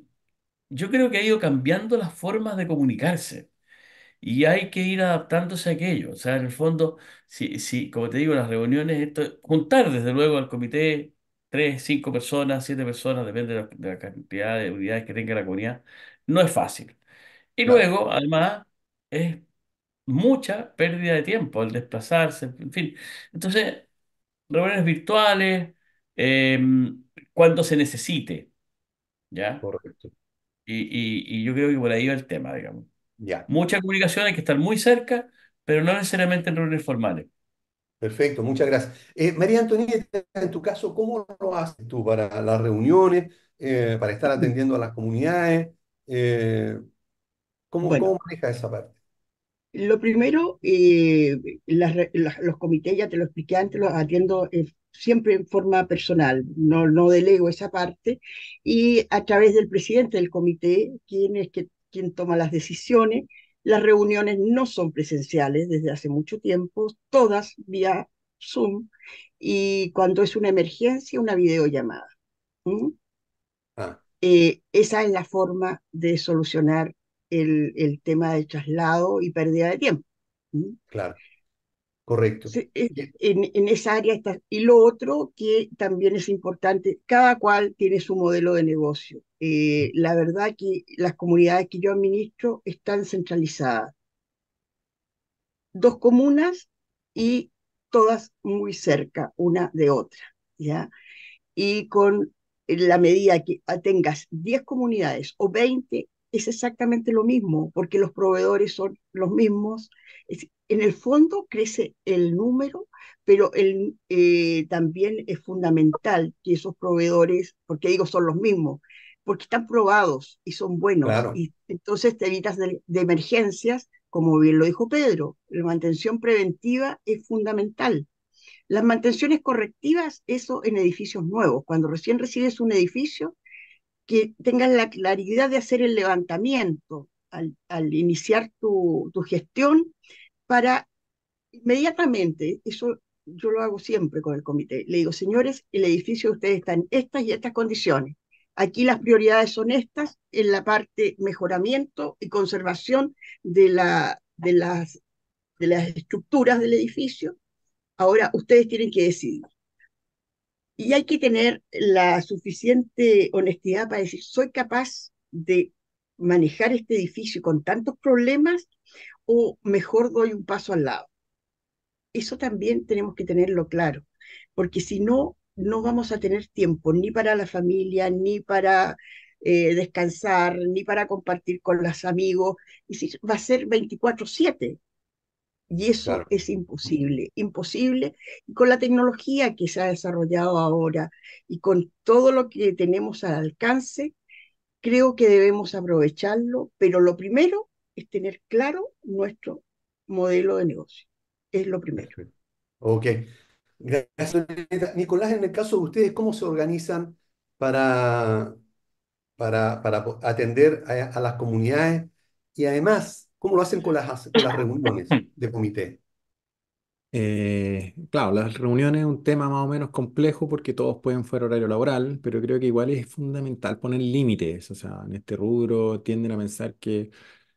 yo creo que ha ido cambiando las formas de comunicarse y hay que ir adaptándose a aquello. O sea, en el fondo, si, si, como te digo, las reuniones, esto, juntar desde luego al comité tres, cinco personas, siete personas, depende de la, de la cantidad de unidades que tenga la comunidad, no es fácil. Y claro, luego, además, es mucha pérdida de tiempo el desplazarse, en fin. Entonces, reuniones virtuales, eh, cuando se necesite, ¿ya? correcto. Y, y- y yo creo que por ahí va el tema, digamos. Ya, Mucha comunicación, hay que estar muy cerca, pero no necesariamente en reuniones formales. perfecto, muchas gracias. Eh, María Antonieta, en tu caso, ¿cómo lo haces tú para las reuniones, eh, para estar atendiendo a las comunidades? Eh, ¿cómo, Bueno, cómo manejas esa parte? lo primero, eh, las re- las- los comités, ya te lo expliqué antes, los atiendo eh, siempre en forma personal, no, no delego esa parte, y a través del presidente del comité, quien es que, quien toma las decisiones. Las reuniones no son presenciales desde hace mucho tiempo, todas vía Zoom, y cuando es una emergencia, una videollamada. ¿m? Ah, Eh, esa es la forma de solucionar el, el tema del traslado y pérdida de tiempo. claro, correcto. Bien, en, en esa área está. Y lo otro que también es importante, cada cual tiene su modelo de negocio. Eh, la verdad que las comunidades que yo administro están centralizadas. Dos comunas y todas muy cerca una de otra, ¿ya? y con la medida que tengas 10 comunidades o 20, es exactamente lo mismo, porque los proveedores son los mismos. Es- en el fondo crece el número, pero el, eh, también es fundamental que esos proveedores, porque digo son los mismos, porque están probados y son buenos. Claro. Y entonces te evitas de, de emergencias, como bien lo dijo Pedro, la mantención preventiva es fundamental. Las mantenciones correctivas, eso en edificios nuevos. Cuando recién recibes un edificio, que tengas la claridad de hacer el levantamiento al, al iniciar tu, tu, gestión para inmediatamente, eso yo lo hago siempre con el comité, le digo, señores, el edificio de ustedes está en estas y estas condiciones. Aquí las prioridades son estas en la parte mejoramiento y conservación de, la, de, las, de las estructuras del edificio. Ahora ustedes tienen que decidir. Y hay que tener la suficiente honestidad para decir, soy capaz de manejar este edificio con tantos problemas o mejor doy un paso al lado. Eso también tenemos que tenerlo claro, porque si no, no vamos a tener tiempo ni para la familia, ni para eh, descansar, ni para compartir con los amigos. Y si, va a ser 24/7. Y eso claro. es imposible, imposible. Y con la tecnología que se ha desarrollado ahora y con todo lo que tenemos al alcance, creo que debemos aprovecharlo, pero lo primero es tener claro nuestro modelo de negocio. Es lo primero. Ok. Gracias, Nicolás. En el caso de ustedes, ¿cómo se organizan para, para, para atender a, a las comunidades? Y además, ¿Cómo lo hacen con las, reuniones de comité? Eh, claro, las reuniones es un tema más o menos complejo porque todos pueden fuera horario laboral, pero creo que igual es fundamental poner límites. O sea, en este rubro tienden a pensar que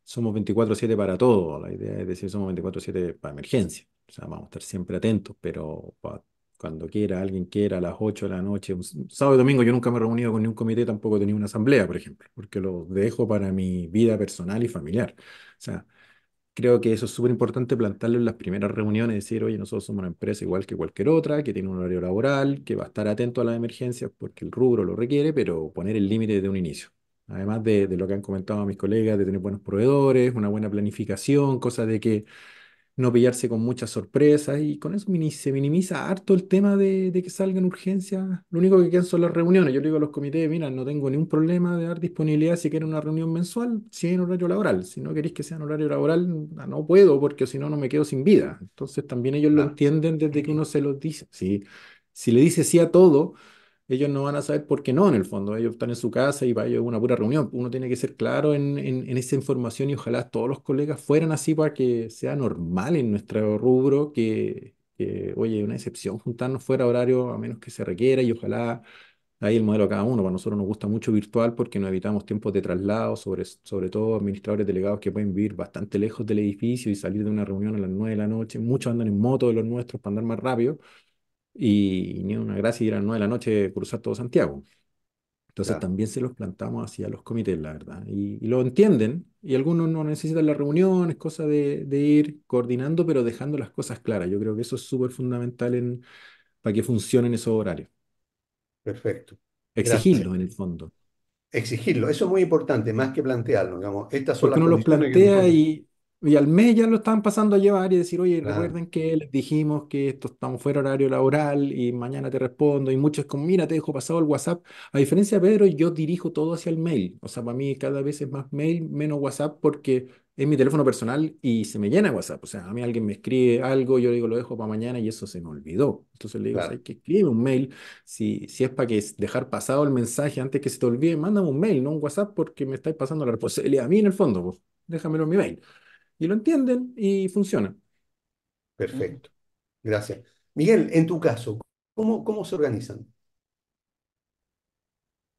somos 24/7 para todo. La idea es decir, somos 24/7 para emergencia. O sea, vamos a estar siempre atentos, pero cuando quiera, alguien quiera, a las 8 de la noche, un sábado y domingo, yo nunca me he reunido con ningún comité, tampoco he tenido una asamblea, por ejemplo, porque lo dejo para mi vida personal y familiar. O sea, creo que eso es súper importante plantarlo en las primeras reuniones, decir, oye, nosotros somos una empresa igual que cualquier otra, que tiene un horario laboral, que va a estar atento a las emergencias porque el rubro lo requiere, pero poner el límite desde un inicio. Además de, de, lo que han comentado mis colegas, de tener buenos proveedores, una buena planificación, cosa de que no pillarse con muchas sorpresas y con eso se minimiza harto el tema de, de, que salgan urgencias. Lo único que quedan son las reuniones. Yo le digo a los comités, mira, no tengo ningún problema de dar disponibilidad si quieren una reunión mensual, si hay en horario laboral. Si no queréis que sea en horario laboral, no puedo porque si no, no me quedo sin vida. Entonces también ellos lo entienden desde que uno se los dice. Si, si le dice sí a todo, ellos no van a saber por qué no, en el fondo. Ellos están en su casa y para ellos es una pura reunión. Uno tiene que ser claro en, en, esa información y ojalá todos los colegas fueran así para que sea normal en nuestro rubro que, que oye, una excepción juntarnos fuera horario a menos que se requiera y ojalá ahí el modelo a cada uno. Para nosotros nos gusta mucho virtual porque nos evitamos tiempos de traslado, sobre, sobre todo administradores delegados que pueden vivir bastante lejos del edificio y salir de una reunión a las 9 de la noche. Muchos andan en moto de los nuestros para andar más rápido y ni una gracia ir a las 9 de la noche cruzar todo Santiago. Entonces Claro. también se los plantamos así a los comités, la verdad. Y, y lo entienden, y algunos no necesitan las reuniones, cosa de, de ir coordinando, pero dejando las cosas claras. Yo creo que eso es súper fundamental en, para que funcionen esos horarios. Perfecto. Gracias. Exigirlos en el fondo. Exigirlo, eso es muy importante, más que plantearlo, digamos, estas son Porque las uno los que plantea y, y al mes ya lo estaban pasando a llevar y decir, oye, Claro. recuerden que les dijimos que esto estamos fuera de horario laboral y mañana te respondo. Y muchos como, mira, te dejo pasado el WhatsApp. A diferencia de Pedro, yo dirijo todo hacia el mail. O sea, para mí cada vez es más mail, menos WhatsApp porque es mi teléfono personal y se me llena WhatsApp. O sea, a mí alguien me escribe algo, yo le digo, lo dejo para mañana y eso se me olvidó. Entonces le digo, Claro. ¿sabes qué? Escribe un mail. Si, si es para que dejar pasado el mensaje antes que se te olvide, mándame un mail, no un WhatsApp porque me estáis pasando la responsabilidad a mí en el fondo. Pues, déjamelo en mi mail. Y lo entienden y funciona. Perfecto. Gracias. Miguel, en tu caso, ¿cómo, cómo se organizan?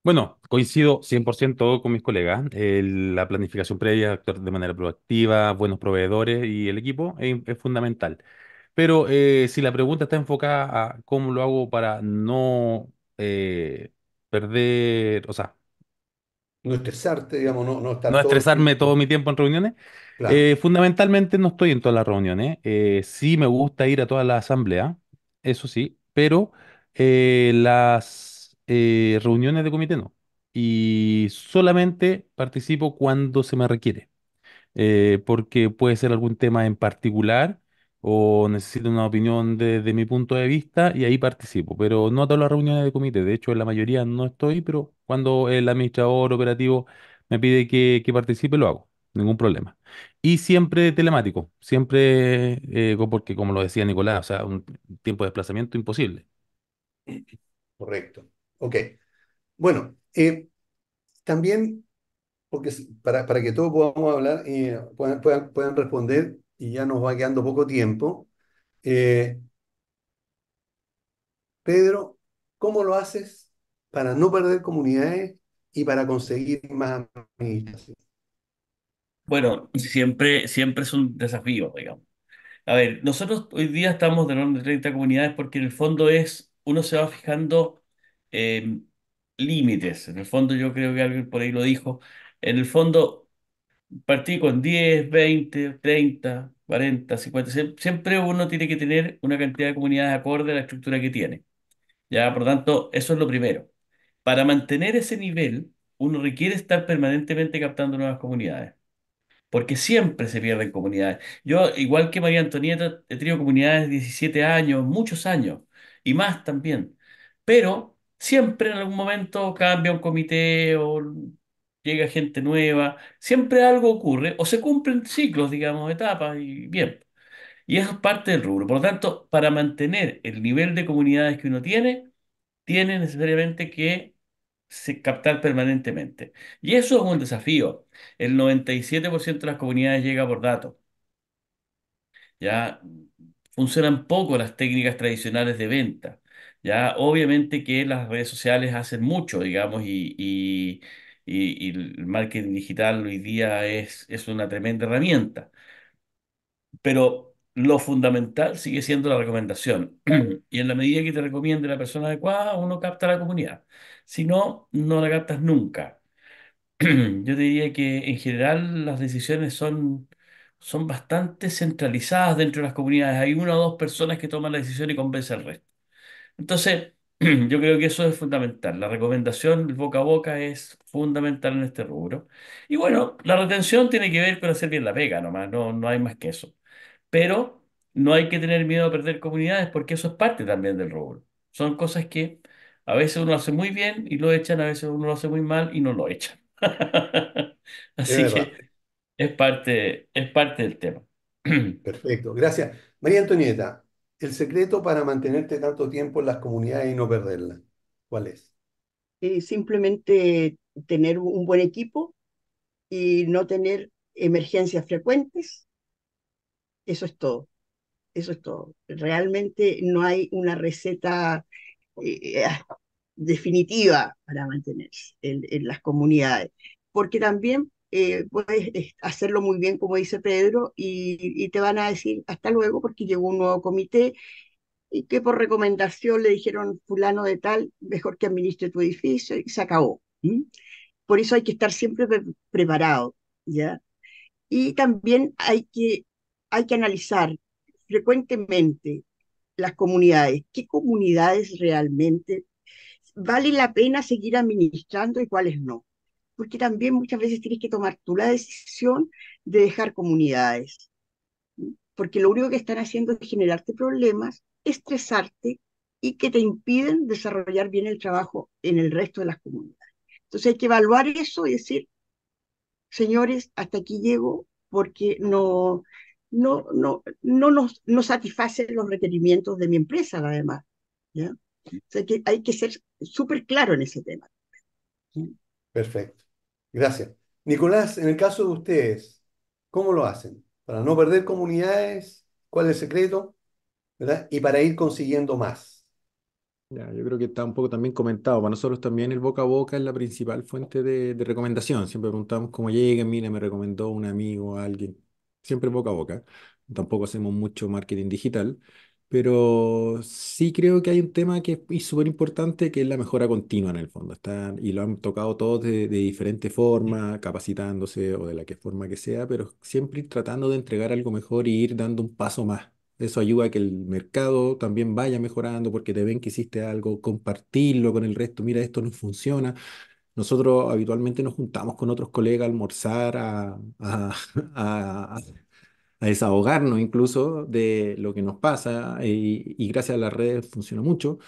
Bueno, coincido 100% con mis colegas. El- la planificación previa, actuar de manera proactiva, buenos proveedores y el equipo es, es fundamental. Pero eh, si la pregunta está enfocada a cómo lo hago para no eh, perder, o sea, No estresarte, digamos, no, no estar no todo estresarme todo mi tiempo en reuniones, Claro, eh, fundamentalmente no estoy en todas las reuniones. Eh, sí me gusta ir a todas las asambleas, eso sí, pero eh, las reuniones de comité no. Y solamente participo cuando se me requiere, porque puede ser algún tema en particular o necesito una opinión de, de mi punto de vista y ahí participo, pero no a todas las reuniones de comité. De hecho, en la mayoría no estoy, pero cuando el administrador operativo me pide que, que participe, lo hago, ningún problema. Y siempre telemático, siempre, eh, porque como lo decía Nicolás, o sea, un tiempo de desplazamiento imposible. Correcto. Ok. Bueno, eh, también, porque para, para que todos podamos hablar y eh, puedan, puedan responder, y ya nos va quedando poco tiempo, eh, Pedro, ¿cómo lo haces para no perder comunidades y para conseguir más administración? Bueno, siempre, siempre es un desafío, digamos. A ver, nosotros hoy día estamos de de 30 comunidades porque en el fondo es, uno se va fijando eh, límites. En el fondo yo creo que alguien por ahí lo dijo. En el fondo partí con 10, 20, 30, 40, 50. Siem- Siempre uno tiene que tener una cantidad de comunidades acorde a la estructura que tiene. Ya, por tanto, eso es lo primero. Para mantener ese nivel, uno requiere estar permanentemente captando nuevas comunidades porque siempre se pierden comunidades. Yo, igual que María Antonieta, he tenido comunidades de 17 años, muchos años, y más también. Pero siempre en algún momento cambia un comité o llega gente nueva, siempre algo ocurre, o se cumplen ciclos, digamos, etapas, y bien. Y eso es parte del rubro. Por lo tanto, para mantener el nivel de comunidades que uno tiene, tiene necesariamente que captar permanentemente. Y eso es un desafío. El 97% de las comunidades llega por datos. Ya funcionan poco las técnicas tradicionales de venta. Ya obviamente que las redes sociales hacen mucho, digamos, y, y- y el marketing digital hoy día es, es una tremenda herramienta. Pero lo fundamental sigue siendo la recomendación. Y en la medida que te recomiende la persona adecuada, uno capta la comunidad. Si no, no la captas nunca. Yo diría que en general las decisiones son, son bastante centralizadas dentro de las comunidades. Hay una o dos personas que toman la decisión y convencen al resto. Entonces, yo creo que eso es fundamental. La recomendación, el boca a boca, es fundamental en este rubro. Y bueno, la retención tiene que ver con hacer bien la pega nomás, no, no hay más que eso. Pero no hay que tener miedo a perder comunidades porque eso es parte también del rubro. Son cosas que a veces uno hace muy bien y lo echan, a veces uno lo hace muy mal y no lo echan. Es Así verdad. que es parte, es parte del tema. Perfecto, gracias. María Antonieta, el secreto para mantenerte tanto tiempo en las comunidades y no perderlas, ¿cuál es? Eh, simplemente tener un buen equipo y no tener emergencias frecuentes, eso es todo, eso es todo. Realmente no hay una receta eh, definitiva para mantenerse en, en las comunidades, porque también eh, puedes eh, hacerlo muy bien, como dice Pedro, y, te van a decir hasta luego porque llegó un nuevo comité y que por recomendación le dijeron fulano de tal, mejor que administre tu edificio y se acabó. Por eso hay que estar siempre pre- preparado, ¿ya? Y también hay que, hay que analizar frecuentemente las comunidades, qué comunidades realmente vale la pena seguir administrando y cuáles no. Porque también muchas veces tienes que tomar tú la decisión de dejar comunidades, porque lo único que están haciendo es generarte problemas, estresarte y que te impiden desarrollar bien el trabajo en el resto de las comunidades. Entonces hay que evaluar eso y decir, señores, hasta aquí llego porque no, no, no, no nos no satisface los requerimientos de mi empresa, además. ¿ya? O sea que hay que ser súper claro en ese tema. Perfecto, gracias. Nicolás, en el caso de ustedes, ¿cómo lo hacen? Para no perder comunidades, ¿cuál es el secreto? ¿Verdad? Y para ir consiguiendo más. Ya, yo creo que está un poco también comentado. Para nosotros también el boca a boca es la principal fuente de, de recomendación. Siempre preguntamos cómo llegan, mira, me recomendó un amigo, alguien. Siempre boca a boca. Tampoco hacemos mucho marketing digital, pero sí creo que hay un tema que es súper importante, que es la mejora continua en el fondo. Está, y lo han tocado todos de, de diferente capacitándose o de la que forma que sea, pero siempre tratando de entregar algo mejor y ir dando un paso más. Eso ayuda a que el mercado también vaya mejorando porque te ven que hiciste algo, compartirlo con el resto. Mira, esto no funciona. Nosotros habitualmente nos juntamos con otros colegas a almorzar, a, a- a desahogarnos incluso de lo que nos pasa y, y gracias a las redes funciona mucho.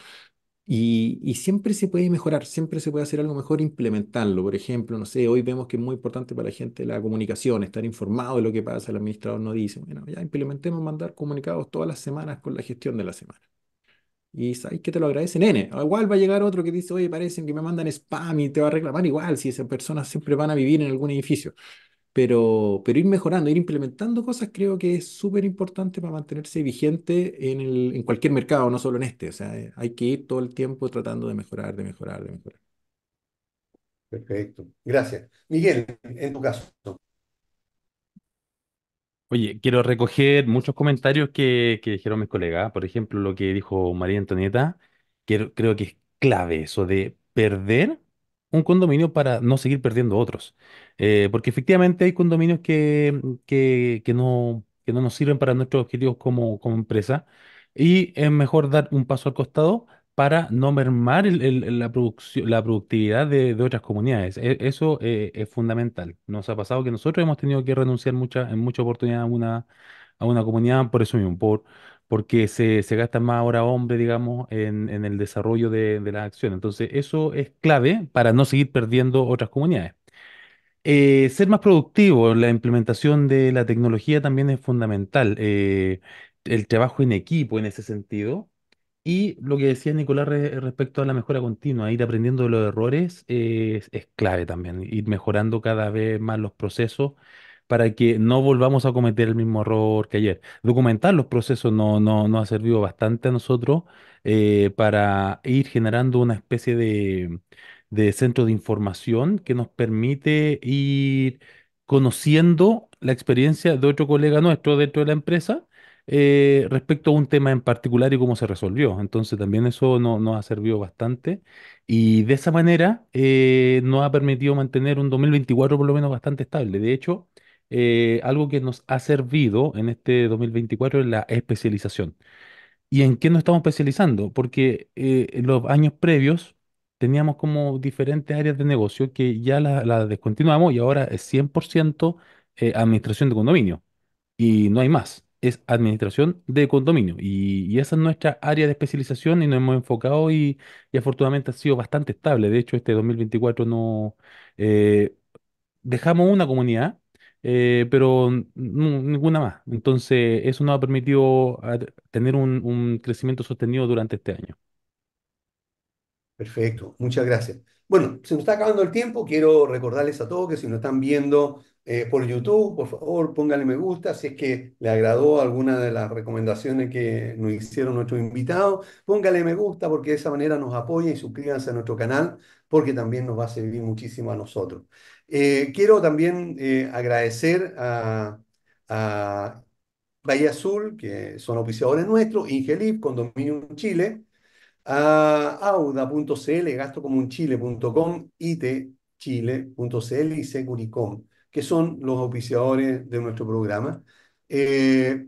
Y, y, siempre se puede mejorar, siempre se puede hacer algo mejor, implementarlo. Por ejemplo, no sé, hoy vemos que es muy importante para la gente la comunicación, estar informado de lo que pasa, el administrador no dice, bueno, ya implementemos mandar comunicados todas las semanas con la gestión de la semana. Y sabes que te lo agradecen, N. Igual va a llegar otro que dice, oye, parecen que me mandan spam y te va a reclamar igual si esas personas siempre van a vivir en algún edificio pero, pero ir mejorando, ir implementando cosas creo que es súper importante para mantenerse vigente en, el, en cualquier mercado, no solo en este. O sea, eh, hay que ir todo el tiempo tratando de mejorar, de mejorar, de mejorar. Perfecto, gracias. Miguel, en tu caso. Oye, quiero recoger muchos comentarios que, que dijeron mis colegas. Por ejemplo, lo que dijo María Antonieta, que creo que es clave eso de perder un condominio para no seguir perdiendo otros. Eh, porque efectivamente hay condominios que, que, que no, que no nos sirven para nuestros objetivos como, como empresa y es mejor dar un paso al costado para no mermar el- el- la producción, la productividad de, de otras comunidades. E- eso eh, es fundamental. Nos ha pasado que nosotros hemos tenido que renunciar mucha, en muchas oportunidades a una, a una comunidad por eso mismo, por, porque se, se gasta más hora hombre, digamos, en, en el desarrollo de, de las acciones. Entonces, eso es clave para no seguir perdiendo otras comunidades. Eh, ser más productivo, la implementación de la tecnología también es fundamental. eh, el trabajo en equipo en ese sentido. Y lo que decía Nicolás re- respecto a la mejora continua, ir aprendiendo de los errores es, es clave también, ir mejorando cada vez más los procesos para que no volvamos a cometer el mismo error que ayer. Documentar los procesos no, no, nos ha servido bastante a nosotros eh, para ir generando una especie de, de centro de información que nos permite ir conociendo la experiencia de otro colega nuestro dentro de la empresa eh, respecto a un tema en particular y cómo se resolvió. Entonces también eso no- nos ha servido bastante y de esa manera eh, nos ha permitido mantener un 2024 por lo menos bastante estable. De hecho, eh, algo que nos ha servido en este 2024 es la especialización. ¿Y en qué nos estamos especializando? Porque eh, en los años previos teníamos como diferentes áreas de negocio que ya las la descontinuamos y ahora es 100% eh, administración de condominio y no hay más. Es administración de condominio. Y, y esa es nuestra área de especialización y nos hemos enfocado y, y afortunadamente ha sido bastante estable. De hecho, este 2024 no eh, dejamos una comunidad, eh, pero ninguna más. Entonces, eso nos ha permitido tener un, crecimiento sostenido durante este año. Perfecto, muchas gracias. Bueno, se nos está acabando el tiempo. Quiero recordarles a todos que si nos están viendo eh, por YouTube, por favor, pónganle me gusta. Si es que le agradó alguna de las recomendaciones que nos hicieron nuestros invitados, póngale me gusta porque de esa manera nos apoya y suscríbanse a nuestro canal porque también nos va a servir muchísimo a nosotros. Eh, quiero también eh, agradecer a, a Bahía Azul, que son auspiciadores nuestros, Ingelip, Condominium Chile a auda.cl, gastocomunchile.com, itchile.cl y Securicom, que son los auspiciadores de nuestro programa. Eh,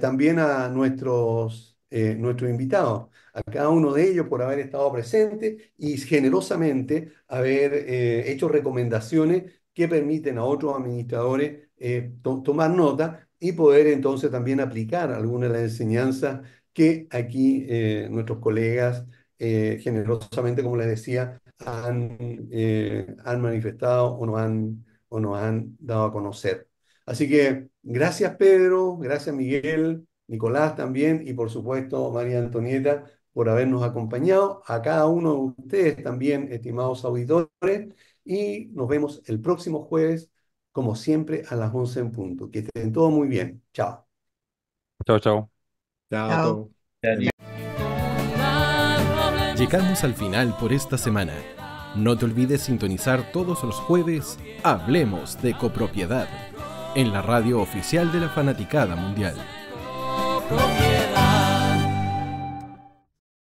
también a nuestros, nuestros invitados, a cada uno de ellos por haber estado presente y generosamente haber eh, hecho recomendaciones que permiten a otros administradores eh, to- tomar nota y poder entonces también aplicar algunas de las enseñanzas que aquí eh, nuestros colegas generosamente, como les decía, han, han manifestado o nos han, o nos han dado a conocer. Así que gracias Pedro, gracias Miguel, Nicolás también y por supuesto María Antonieta por habernos acompañado, a cada uno de ustedes también, estimados auditores, y nos vemos el próximo jueves, como siempre, a las 11 en punto. Que estén todos muy bien. Chao. Chao, chao. Chao. Llegamos al final por esta semana. No te olvides sintonizar todos los jueves Hablemos de copropiedad en la radio oficial de la Fanaticada Mundial.